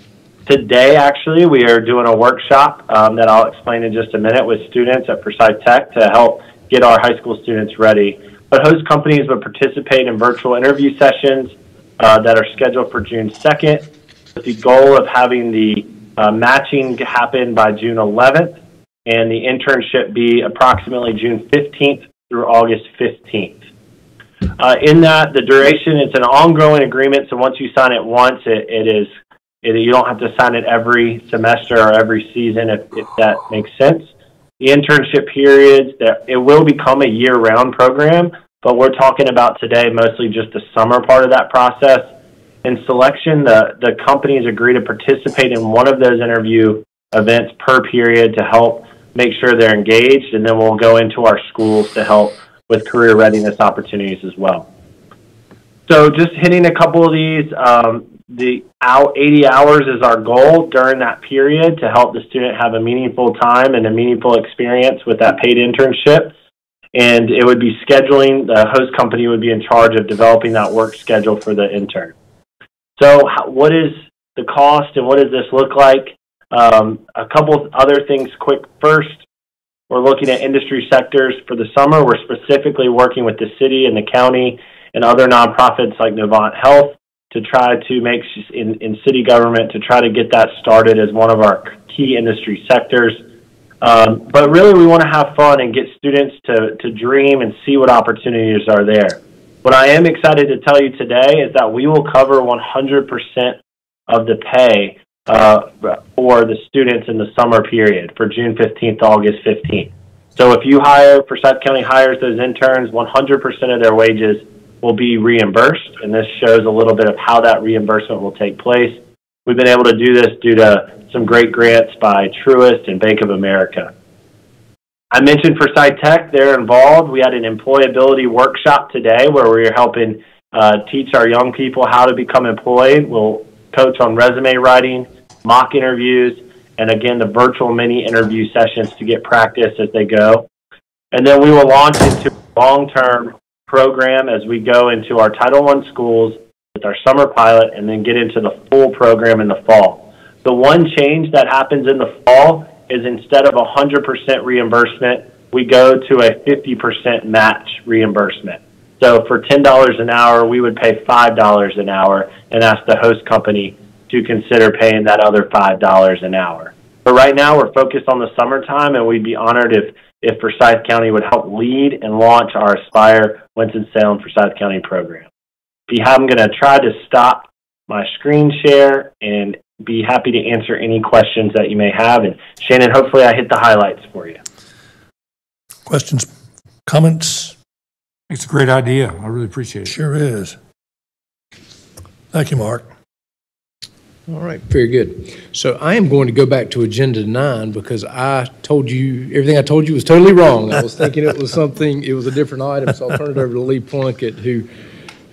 Today, actually, we are doing a workshop um, that I'll explain in just a minute with students at Forsyth Tech to help get our high school students ready. But host companies would participate in virtual interview sessions uh, that are scheduled for June 2nd with the goal of having the uh, matching happen by June 11th and the internship be approximately June 15th through August 15th. Uh, in that, the duration, it's an ongoing agreement, so once you sign it once, it, it is, you don't have to sign it every semester or every season if, if that makes sense. The internship periods, it will become a year-round program, but we're talking about today mostly just the summer part of that process. In selection, the, the companies agree to participate in one of those interview events per period to help make sure they're engaged, and then we'll go into our schools to help with career readiness opportunities as well. So just hitting a couple of these, um, the 80 hours is our goal during that period to help the student have a meaningful time and a meaningful experience with that paid internship. And it would be scheduling, the host company would be in charge of developing that work schedule for the intern. So what is the cost and what does this look like? Um, a couple other things quick. First, we're looking at industry sectors for the summer. We're specifically working with the city and the county and other nonprofits like Novant Health to try to make in, in city government to try to get that started as one of our key industry sectors. Um, but really, we want to have fun and get students to, to dream and see what opportunities are there. What I am excited to tell you today is that we will cover 100% of the pay uh, for the students in the summer period for June 15th to August 15th. So if you hire, Forsyth County hires those interns, 100% of their wages will be reimbursed, and this shows a little bit of how that reimbursement will take place. We've been able to do this due to some great grants by Truist and Bank of America. I mentioned Forsyth Tech, they're involved. We had an employability workshop today where we are helping uh, teach our young people how to become employed. We'll coach on resume writing, mock interviews, and again, the virtual mini interview sessions to get practice as they go. And then we will launch into long-term program as we go into our Title I schools with our summer pilot and then get into the full program in the fall. The one change that happens in the fall is instead of 100% reimbursement, we go to a 50% match reimbursement. So for $10 an hour, we would pay $5 an hour and ask the host company to consider paying that other $5 an hour. But right now, we're focused on the summertime, and we'd be honored if, if Forsyth County would help lead and launch our Aspire Winston-Salem Forsyth County program. I'm going to try to stop my screen share and be happy to answer any questions that you may have. And Shannon, hopefully I hit the highlights for you. Questions, comments? It's a great idea. I really appreciate it. Sure is. Thank you, Mark. All right, very good. So I am going to go back to agenda nine because I told you, everything I told you was totally wrong. I was thinking it was something, it was a different item, so I'll turn it over to Lee Plunkett, who,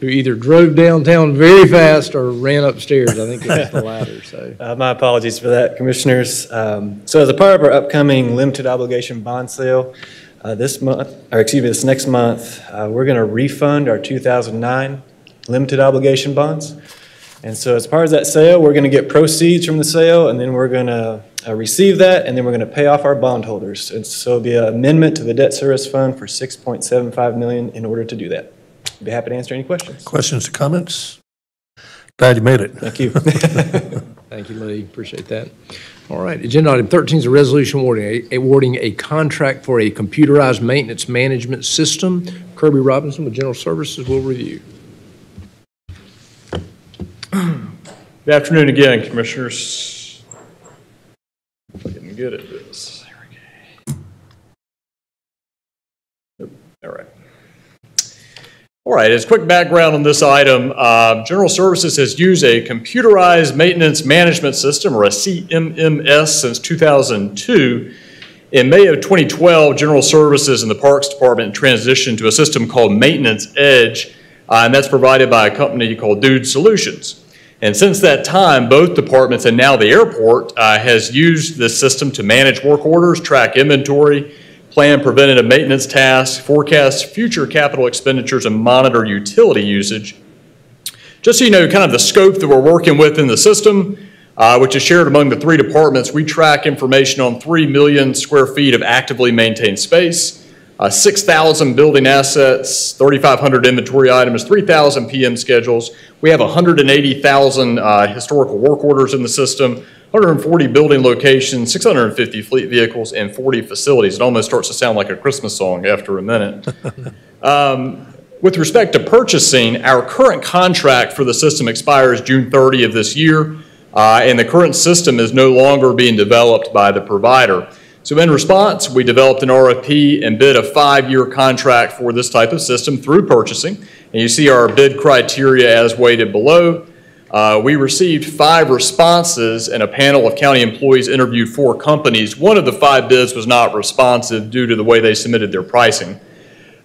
who either drove downtown very fast or ran upstairs. I think it was the latter, so. Uh, my apologies for that, Commissioners. Um, so as a part of our upcoming limited obligation bond sale, Uh, This month, or excuse me, this next month, uh, we're going to refund our 2009 limited obligation bonds. And so as part of that sale, we're going to get proceeds from the sale, and then we're going to uh, receive that, and then we're going to pay off our bondholders. And so it'll be an amendment to the debt service fund for 6.75 million in order to do that. I'd Be happy to answer any questions. Questions or comments? Glad you made it. Thank you. Thank you, Lee. Appreciate that. All right, agenda item 13 is a resolution awarding, a- awarding a contract for a computerized maintenance management system. Kirby Robinson with General Services will review. Good afternoon again, Commissioners. Getting good at this. All right. All right. as quick background on this item, uh, General Services has used a computerized maintenance management system, or a CMMS, since 2002. In May of 2012, General Services and the Parks Department transitioned to a system called Maintenance Edge, uh, and that's provided by a company called Dude Solutions. And since that time, both departments and now the airport uh, has used this system to manage work orders, track inventory, plan preventative maintenance tasks, forecast future capital expenditures, and monitor utility usage. Just so you know kind of the scope that we're working with in the system, uh, which is shared among the three departments, we track information on 3 million square feet of actively maintained space, uh, 6,000 building assets, 3,500 inventory items, 3,000 PM schedules. We have 180,000 uh, historical work orders in the system, 140 building locations, 650 fleet vehicles, and 40 facilities. It almost starts to sound like a Christmas song after a minute. um, with respect to purchasing, our current contract for the system expires June 30 of this year, uh, and the current system is no longer being developed by the provider. So in response, we developed an RFP and bid a five-year contract for this type of system through purchasing. And you see our bid criteria as weighted below. Uh, we received five responses and a panel of county employees interviewed four companies. One of the five bids was not responsive due to the way they submitted their pricing.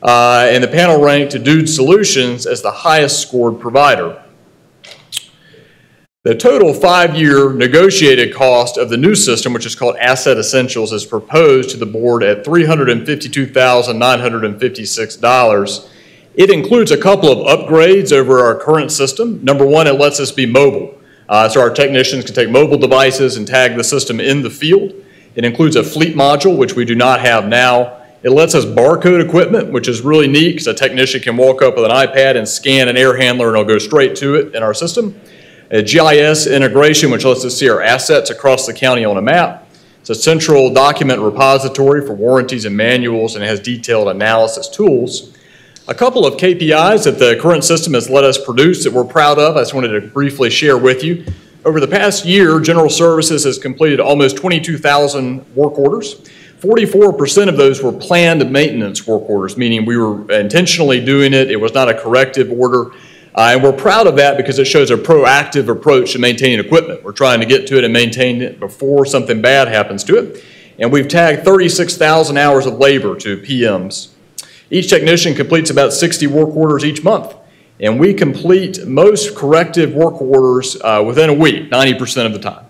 Uh, and the panel ranked Dude Solutions as the highest scored provider. The total five-year negotiated cost of the new system, which is called Asset Essentials, is proposed to the board at $352,956. It includes a couple of upgrades over our current system. Number one, it lets us be mobile. Uh, so our technicians can take mobile devices and tag the system in the field. It includes a fleet module, which we do not have now. It lets us barcode equipment, which is really neat because a technician can walk up with an iPad and scan an air handler and it'll go straight to it in our system. A GIS integration, which lets us see our assets across the county on a map. It's a central document repository for warranties and manuals and has detailed analysis tools. A couple of KPIs that the current system has let us produce that we're proud of, I just wanted to briefly share with you. Over the past year, General Services has completed almost 22,000 work orders. 44% of those were planned maintenance work orders, meaning we were intentionally doing it. It was not a corrective order. Uh, and we're proud of that because it shows a proactive approach to maintaining equipment. We're trying to get to it and maintain it before something bad happens to it. And we've tagged 36,000 hours of labor to PMs. Each technician completes about 60 work orders each month. And we complete most corrective work orders uh, within a week, 90% of the time.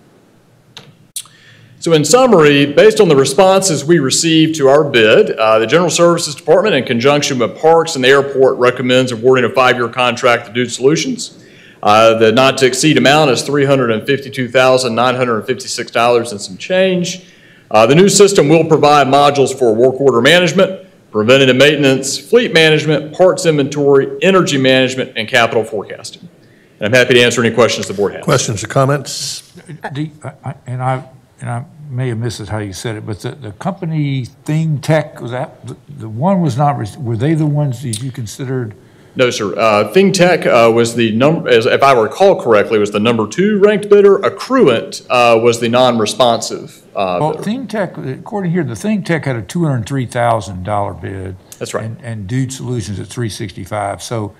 So in summary, based on the responses we received to our bid, uh, the General Services Department, in conjunction with Parks and the Airport, recommends awarding a five-year contract to Dude Solutions. Uh, the not-to-exceed amount is $352,956 and some change. Uh, the new system will provide modules for work order management, preventative maintenance, fleet management, parts inventory, energy management, and capital forecasting. And I'm happy to answer any questions the board has. Questions or comments? Do you- I- I- And I, and I may have missed it how you said it, but the, the company ThingTech, was that, the- the one was not, were they the ones that you considered? No, sir. Uh, ThingTech uh, was the number, as if I recall correctly, was the number two ranked bidder. Accruent uh, was the non-responsive uh, Well, bidder. ThingTech, according here, the ThingTech had a two hundred three thousand dollar bid. That's right. And, and Dude Solutions at three sixty-five. So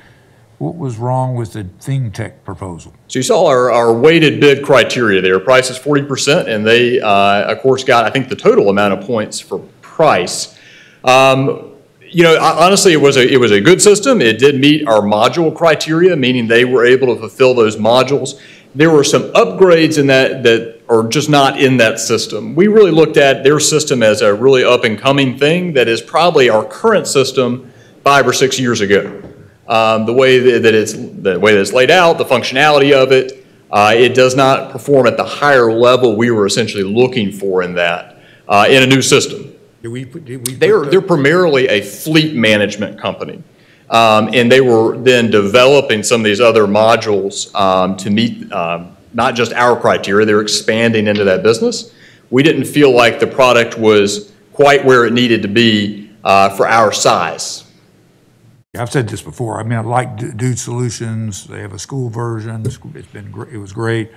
what was wrong with the ThingTech proposal? So you saw our, our weighted bid criteria there. Price is 40%, and they, uh, of course, got, I think, the total amount of points for price. Um, you know, honestly, it was a, it was a good system. It did meet our module criteria, meaning they were able to fulfill those modules. There were some upgrades in that that are just not in that system. We really looked at their system as a really up-and-coming thing that is probably our current system five or six years ago. Um, the way that it's, the way that it's laid out, the functionality of it, uh, it does not perform at the higher level we were essentially looking for in that, uh, in a new system. Did we, did we? They're, they're primarily a fleet management company. Um, and they were then developing some of these other modules, um, to meet, um, not just our criteria, they're expanding into that business. We didn't feel like the product was quite where it needed to be, uh, for our size. I've said this before, I mean, I like Dude Solutions, they have a school version, it's been, gr- it was great,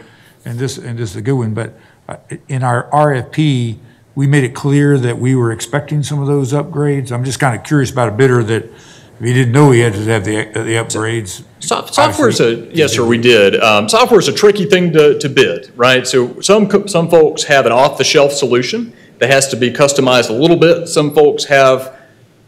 and this, and this is a good one, but uh, in our RFP, we made it clear that we were expecting some of those upgrades. I'm just kind of curious about a bidder that, if he didn't know he had to have the, the upgrades. Sof- Software's a, yes, sir, we did. Um, software's a tricky thing to, to bid, right? So some, some folks have an off-the-shelf solution that has to be customized a little bit. Some folks have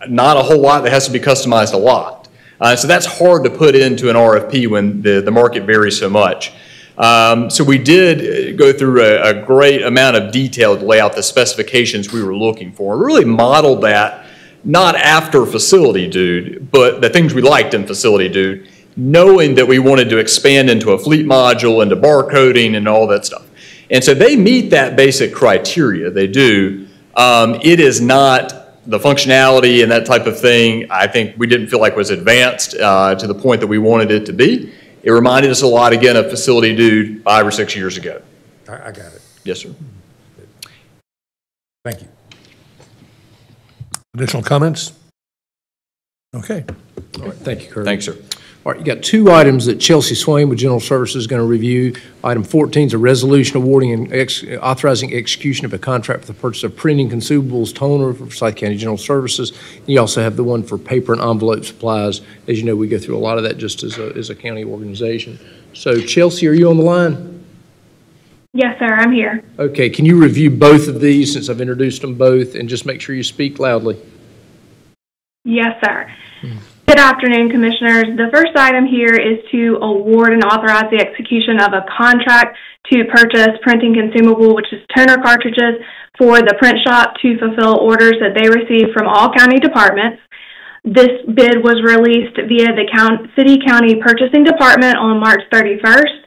not a whole lot that has to be customized a lot. Uh, so that's hard to put into an RFP when the, the market varies so much. Um, so we did uh, go through a, a great amount of detail to lay out the specifications we were looking for. We really modeled that not after Facility Dude, but the things we liked in Facility Dude, knowing that we wanted to expand into a fleet module, into barcoding and all that stuff. And so they meet that basic criteria, they do. Um, it is not the functionality and that type of thing, I think we didn't feel like was advanced uh, to the point that we wanted it to be. It reminded us a lot, again, of Facility Dude five or six years ago. I, I got it, Yes, sir. thank you. Additional comments? Okay. All right, thank you, Kirby. Thanks, sir. All right, you got two items that Chelsea Swain with General Services is going to review. Item 14 is a resolution awarding and ex- authorizing execution of a contract for the purchase of printing consumables toner for Forsyth County General Services. You also have the one for paper and envelope supplies. As you know, we go through a lot of that just as a, as a county organization. So Chelsea, are you on the line? Yes, sir, I'm here. Okay, can you review both of these since I've introduced them both and just make sure you speak loudly? Yes, sir. Hmm. Good afternoon, Commissioners. The first item here is to award and authorize the execution of a contract to purchase printing consumable, which is toner cartridges, for the print shop to fulfill orders that they receive from all county departments. This bid was released via the count, City County Purchasing Department on March 31st,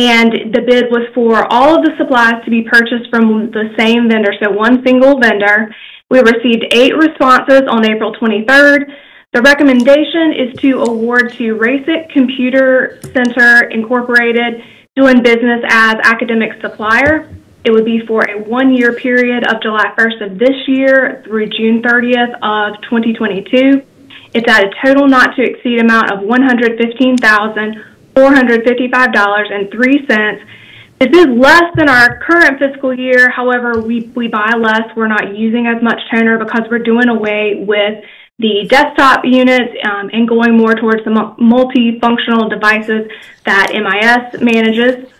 and the bid was for all of the supplies to be purchased from the same vendor, so one single vendor. We received eight responses on April 23rd. The recommendation is to award to RACIC Computer Center Incorporated, doing business as academic supplier. It would be for a one-year period of July 1st of this year through June 30th of 2022. It's at a total not to exceed amount of $115,455.03. This is less than our current fiscal year. However, we, we buy less. We're not using as much toner because we're doing away with the desktop units um, and going more towards the mu- multifunctional devices that MIS manages.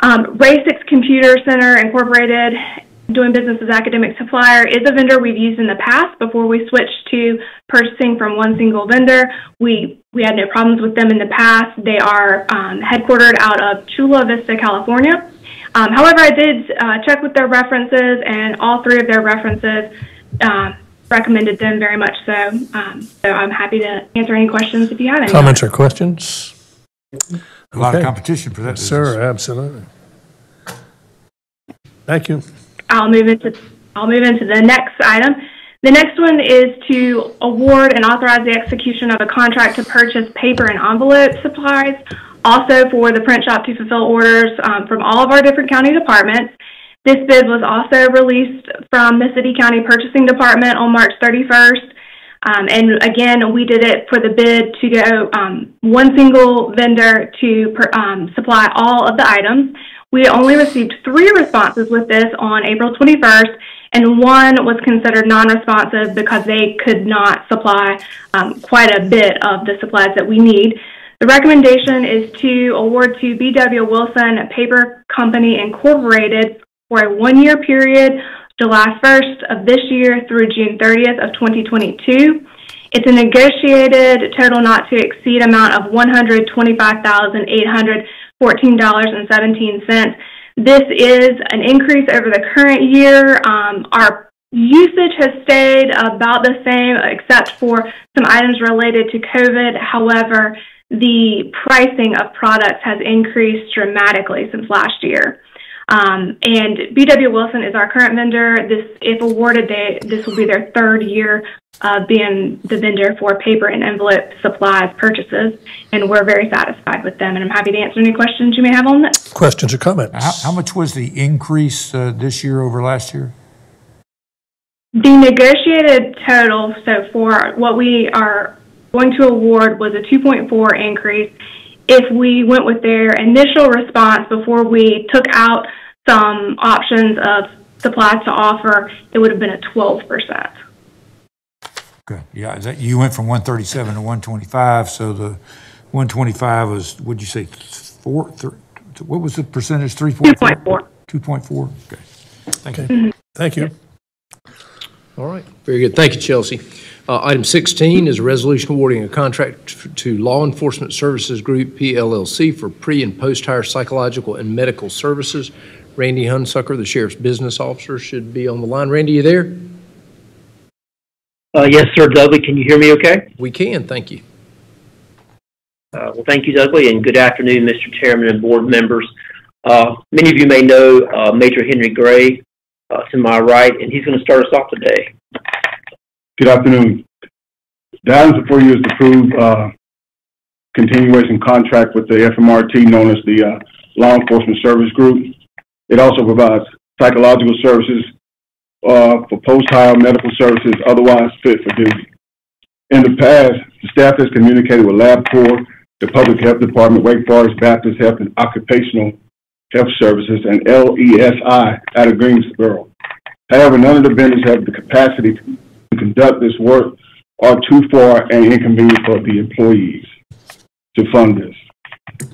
Um, Computer Center Incorporated, doing business as academic supplier, is a vendor we've used in the past before we switched to purchasing from one single vendor. We we had no problems with them in the past. They are um, headquartered out of Chula Vista, California. Um, however, I did uh, check with their references, and all three of their references uh, recommended them very much so. Um, so I'm happy to answer any questions if you have any. Comments or questions? A lot of competition for that Yes, Sir, absolutely. Thank you. I'll move into, I'll move into the next item. The next one is to award and authorize the execution of a contract to purchase paper and envelope supplies, also for the print shop to fulfill orders um, from all of our different county departments. This bid was also released from the City County Purchasing Department on March 31st. Um, and again, we did it for the bid to go um, one single vendor to per, um, supply all of the items. We only received three responses with this on April 21st, and one was considered non-responsive because they could not supply um, quite a bit of the supplies that we need. The recommendation is to award to BW Wilson Paper Company Incorporated for a one-year period, July 1st of this year through June 30th of 2022. It's a negotiated total not to exceed amount of $125,814.17. This is an increase over the current year. Um, our usage has stayed about the same except for some items related to COVID. However, the pricing of products has increased dramatically since last year. Um, and BW Wilson is our current vendor. This, if awarded, they, this will be their third year uh, being the vendor for paper and envelope supplies purchases, and we're very satisfied with them. And I'm happy to answer any questions you may have on this. Questions or comments? How, how much was the increase uh, this year over last year? The negotiated total, so for what we are going to award, was a 2.4 increase. If we went with their initial response before we took out some options of supplies to offer, it would have been a 12%. Okay, yeah, is that, you went from 137 to 125, so the 125 was, what'd you say, four, thir- what was the percentage, 3.4? 2.4. 2.4, okay. Thank you. Mhm. Thank you. All right, very good. Thank you, Chelsea. Uh, Item 16 is a resolution awarding a contract to Law Enforcement Services Group, PLLC, for pre- and post-hire psychological and medical services. Randy Hunsucker, the Sheriff's Business Officer, should be on the line. Randy, you there? Uh, yes, sir, Dudley. Can you hear me okay? We can, thank you. Uh, well, thank you, Dudley, and good afternoon, Mr. Chairman and board members. Uh, many of you may know uh, Major Henry Gray uh, to my right, and he's going to start us off today. Good afternoon. The items before you is to approve uh, continuation contract with the FMRT known as the uh, Law Enforcement Service Group. It also provides psychological services uh, for post-hire medical services otherwise fit for duty. In the past, the staff has communicated with LabCorp, the Public Health Department, Wake Forest Baptist Health and Occupational Health Services, and LESI out of Greensboro. However, none of the vendors have the capacity to conduct this work are too far and inconvenient for the employees to fund this.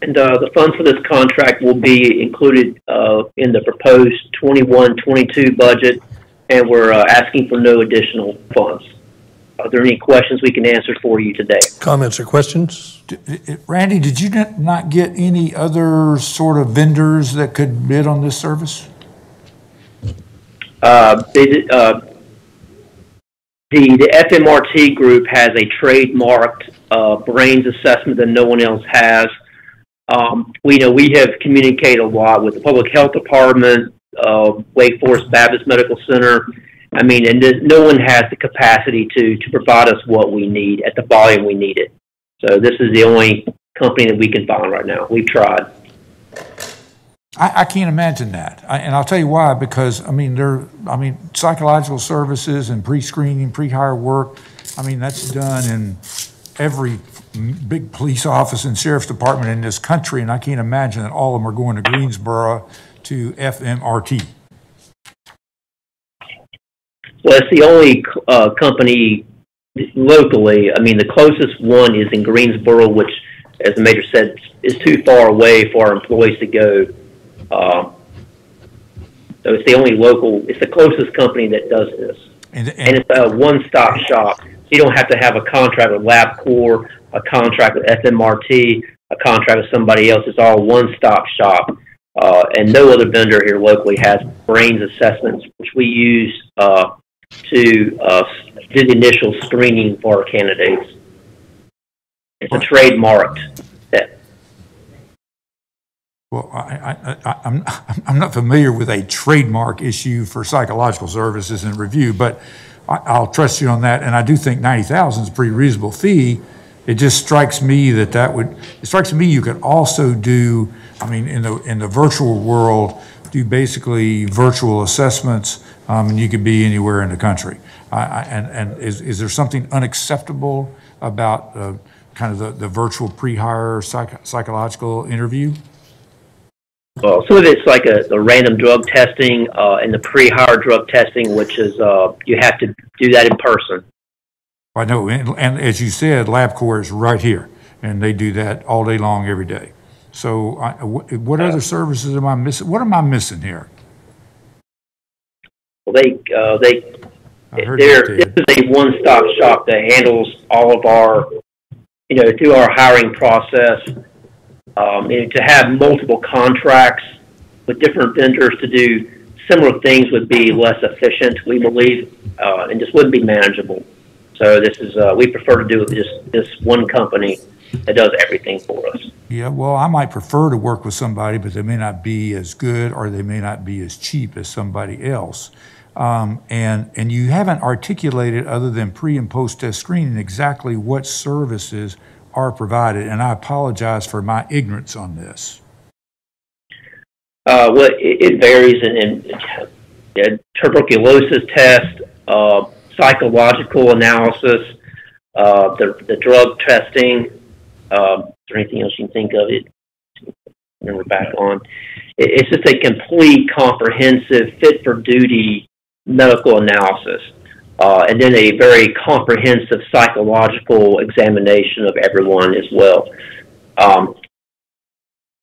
And uh, the funds for this contract will be included uh, in the proposed 21-22 budget, and we're uh, asking for no additional funds. Are there any questions we can answer for you today? Comments or questions? Randy, did you not- not get any other sort of vendors that could bid on this service? Uh, they did, uh, the, the FMRT group has a trademarked uh, brains assessment that no one else has. Um, we know we have communicated a lot with the public health department, uh, Wake Forest Baptist Medical Center. I mean, and no one has the capacity to to provide us what we need at the volume we need it. So this is the only company that we can find right now. We've tried. I, I can't imagine that. I- And I'll tell you why, because, I mean, there, I mean, psychological services and pre-screening, pre-hire work, I mean, that's done in every big police office and sheriff's department in this country, and I can't imagine that all of them are going to Greensboro to FMRT. Well, it's the only uh, company locally. I mean, the closest one is in Greensboro, which, as the mayor said, is too far away for our employees to go. Uh, so it's the only local. It's the closest company that does this, And, and it's a one-stop shop. You don't have to have a contract with LabCorp, a contract with FMRT, a contract with somebody else. It's all one-stop shop. Uh, and no other vendor here locally has brains assessments, which we use uh, to uh, do the initial screening for our candidates. It's a trademarked. Well, I, I, I'm, I'm not familiar with a trademark issue for psychological services and review, but I, I'll trust you on that. And I do think 90,000 is a pretty reasonable fee. It just strikes me that that would, it strikes me you could also do, I mean, in the, in the virtual world, do basically virtual assessments, um, and you could be anywhere in the country. I, I, and, and is, is there something unacceptable about, uh, kind of the, the virtual pre-hire psych, psychological interview? Well, some of it's like a, the random drug testing uh, and the pre-hire drug testing, which is uh, you have to do that in person. I know, and, and as you said, LabCorp is right here, and they do that all day long, every day. So, I, what, other services am I missing? What am I missing here? Well, they uh, they this is a one-stop shop that handles all of our, you know, through our hiring process. Um, and to have multiple contracts with different vendors to do similar things would be less efficient, we believe, uh, and just wouldn't be manageable. So this is, uh, we prefer to do it with just this one company that does everything for us. Yeah, well, I might prefer to work with somebody, but they may not be as good or they may not be as cheap as somebody else. Um, and, and you haven't articulated, other than pre and post test screening, exactly what services are provided. And I apologize for my ignorance on this. Uh, well, it, it varies in, in, in tuberculosis test, uh, psychological analysis, uh, the, the drug testing. Um, is there anything else you can think of? It remember back on. It, it's just a complete, comprehensive, fit for duty medical analysis, uh, and then a very comprehensive psychological examination of everyone as well. Um,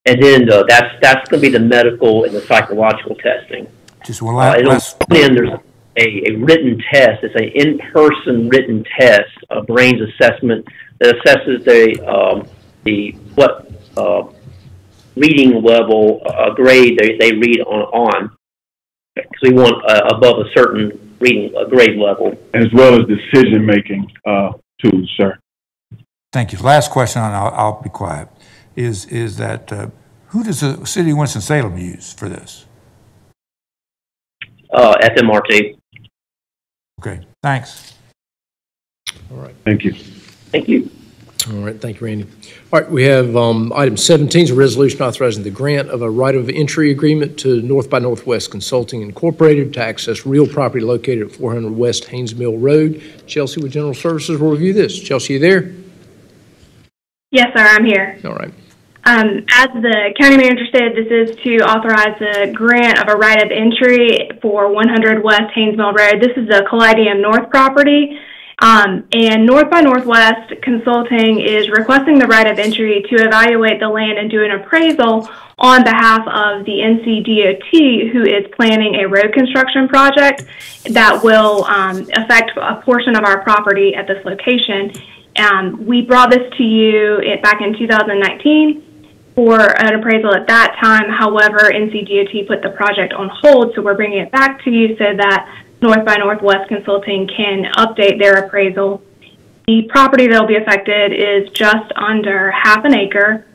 and then uh, that's that's going to be the medical and the psychological testing. Just one Uh, last, then there's a, a written test. It's an in-person written test, a brains assessment that assesses the um, the what uh, reading level uh, grade they, they read on on because we want uh, above a certain reading uh, grade level. as well as decision-making uh, tools, sir. Thank you. Last question, and I'll, I'll be quiet, is, is that uh, who does the city of Winston-Salem use for this? Uh, FMRT. Okay, thanks. All right. Thank you. Thank you. All right, thank you, Randy. All right, we have um, item 17 is a resolution authorizing the grant of a right-of-entry agreement to North by Northwest Consulting Incorporated to access real property located at 400 West Hanes Mill Road. Chelsea with General Services will review this. Chelsea, you there? Yes, sir, I'm here. All right. Um, as the county manager said, this is to authorize a grant of a right of entry for 100 West Hanes Mill Road. This is the Kaleideum North property. Um, and North by Northwest Consulting is requesting the right of entry to evaluate the land and do an appraisal on behalf of the NCDOT, who is planning a road construction project that will um, affect a portion of our property at this location. Um, we brought this to you back in 2019 for an appraisal at that time. However, NCDOT put the project on hold, so we're bringing it back to you so that North by Northwest Consulting can update their appraisal. The property that will be affected is just under half an acre.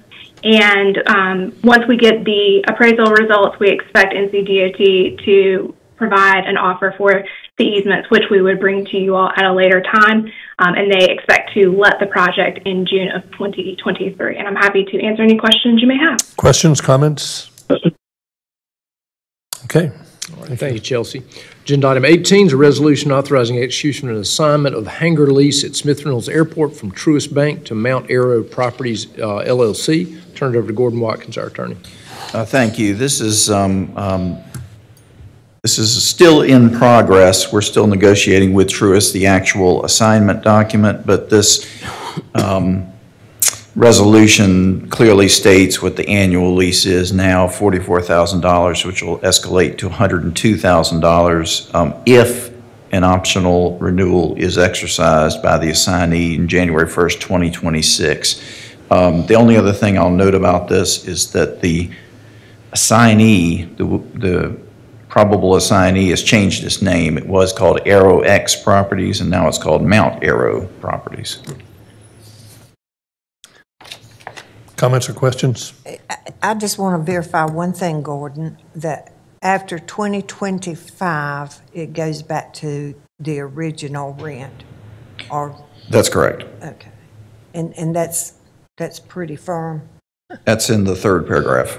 And um, once we get the appraisal results, we expect NCDOT to provide an offer for the easements, which we would bring to you all at a later time. Um, and they expect to let the project in June of 2023. And I'm happy to answer any questions you may have. Questions, comments? Okay. All right, thank you, Chelsea. Agenda item 18 is a resolution authorizing execution and assignment of hangar lease at Smith Reynolds Airport from Truist Bank to Mount Arrow Properties uh, LLC. Turn it over to Gordon Watkins, our attorney. Uh, Thank you. This is, um, um, this is still in progress. We're still negotiating with Truist the actual assignment document, but this um, resolution clearly states what the annual lease is now, $44,000, which will escalate to $102,000 um, if an optional renewal is exercised by the assignee in January 1st, 2026. Um, The only other thing I'll note about this is that the assignee, the, the probable assignee has changed its name. It was called Arrow X Properties, and now it's called Mount Arrow Properties. Comments or questions? I just want to verify one thing, Gordon, that after 2025, it goes back to the original rent, or, That's correct. okay. And, and that's, that's pretty firm. That's in the third paragraph.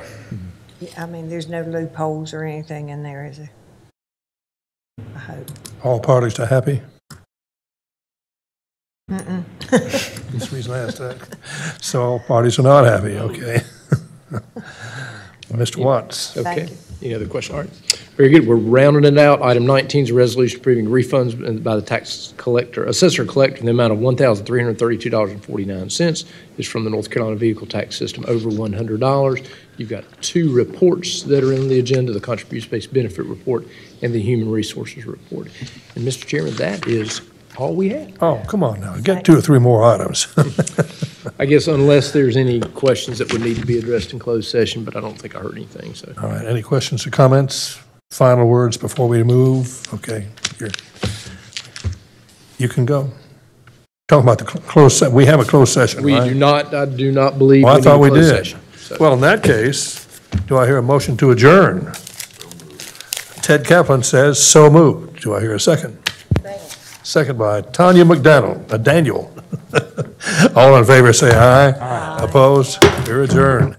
I mean, there's no loopholes or anything in there, is there? I hope. All parties are happy? Mm-mm. That's the reason I asked that. So all parties are not happy, mm. okay. Mr. Watts? Okay. Any other question? All right. Very good. We're rounding it out. Item 19 is a resolution approving refunds by the tax collector, assessor collector in the amount of $1,332.49. It's from the North Carolina Vehicle Tax System, over $100. You've got two reports that are in the agenda, the contribution-based benefit report and the human resources report. And Mr. Chairman, that is all we had. Oh, come on now, get two or three more items. I guess unless there's any questions that would need to be addressed in closed session, but I don't think I heard anything, so. All right, any questions or comments? Final words before we move? Okay, you're, you can go. Talking about the cl- closed, se- we have a closed session, We right? do not, I do not believe Well, I need a thought we closed did. session. So. Well, in that case, do I hear a motion to adjourn? Ted Kaplan says, so moved. Do I hear a second? Second by Tonya McDaniel, uh, Daniel. All in favor, say aye. Aye. Opposed? We're adjourned.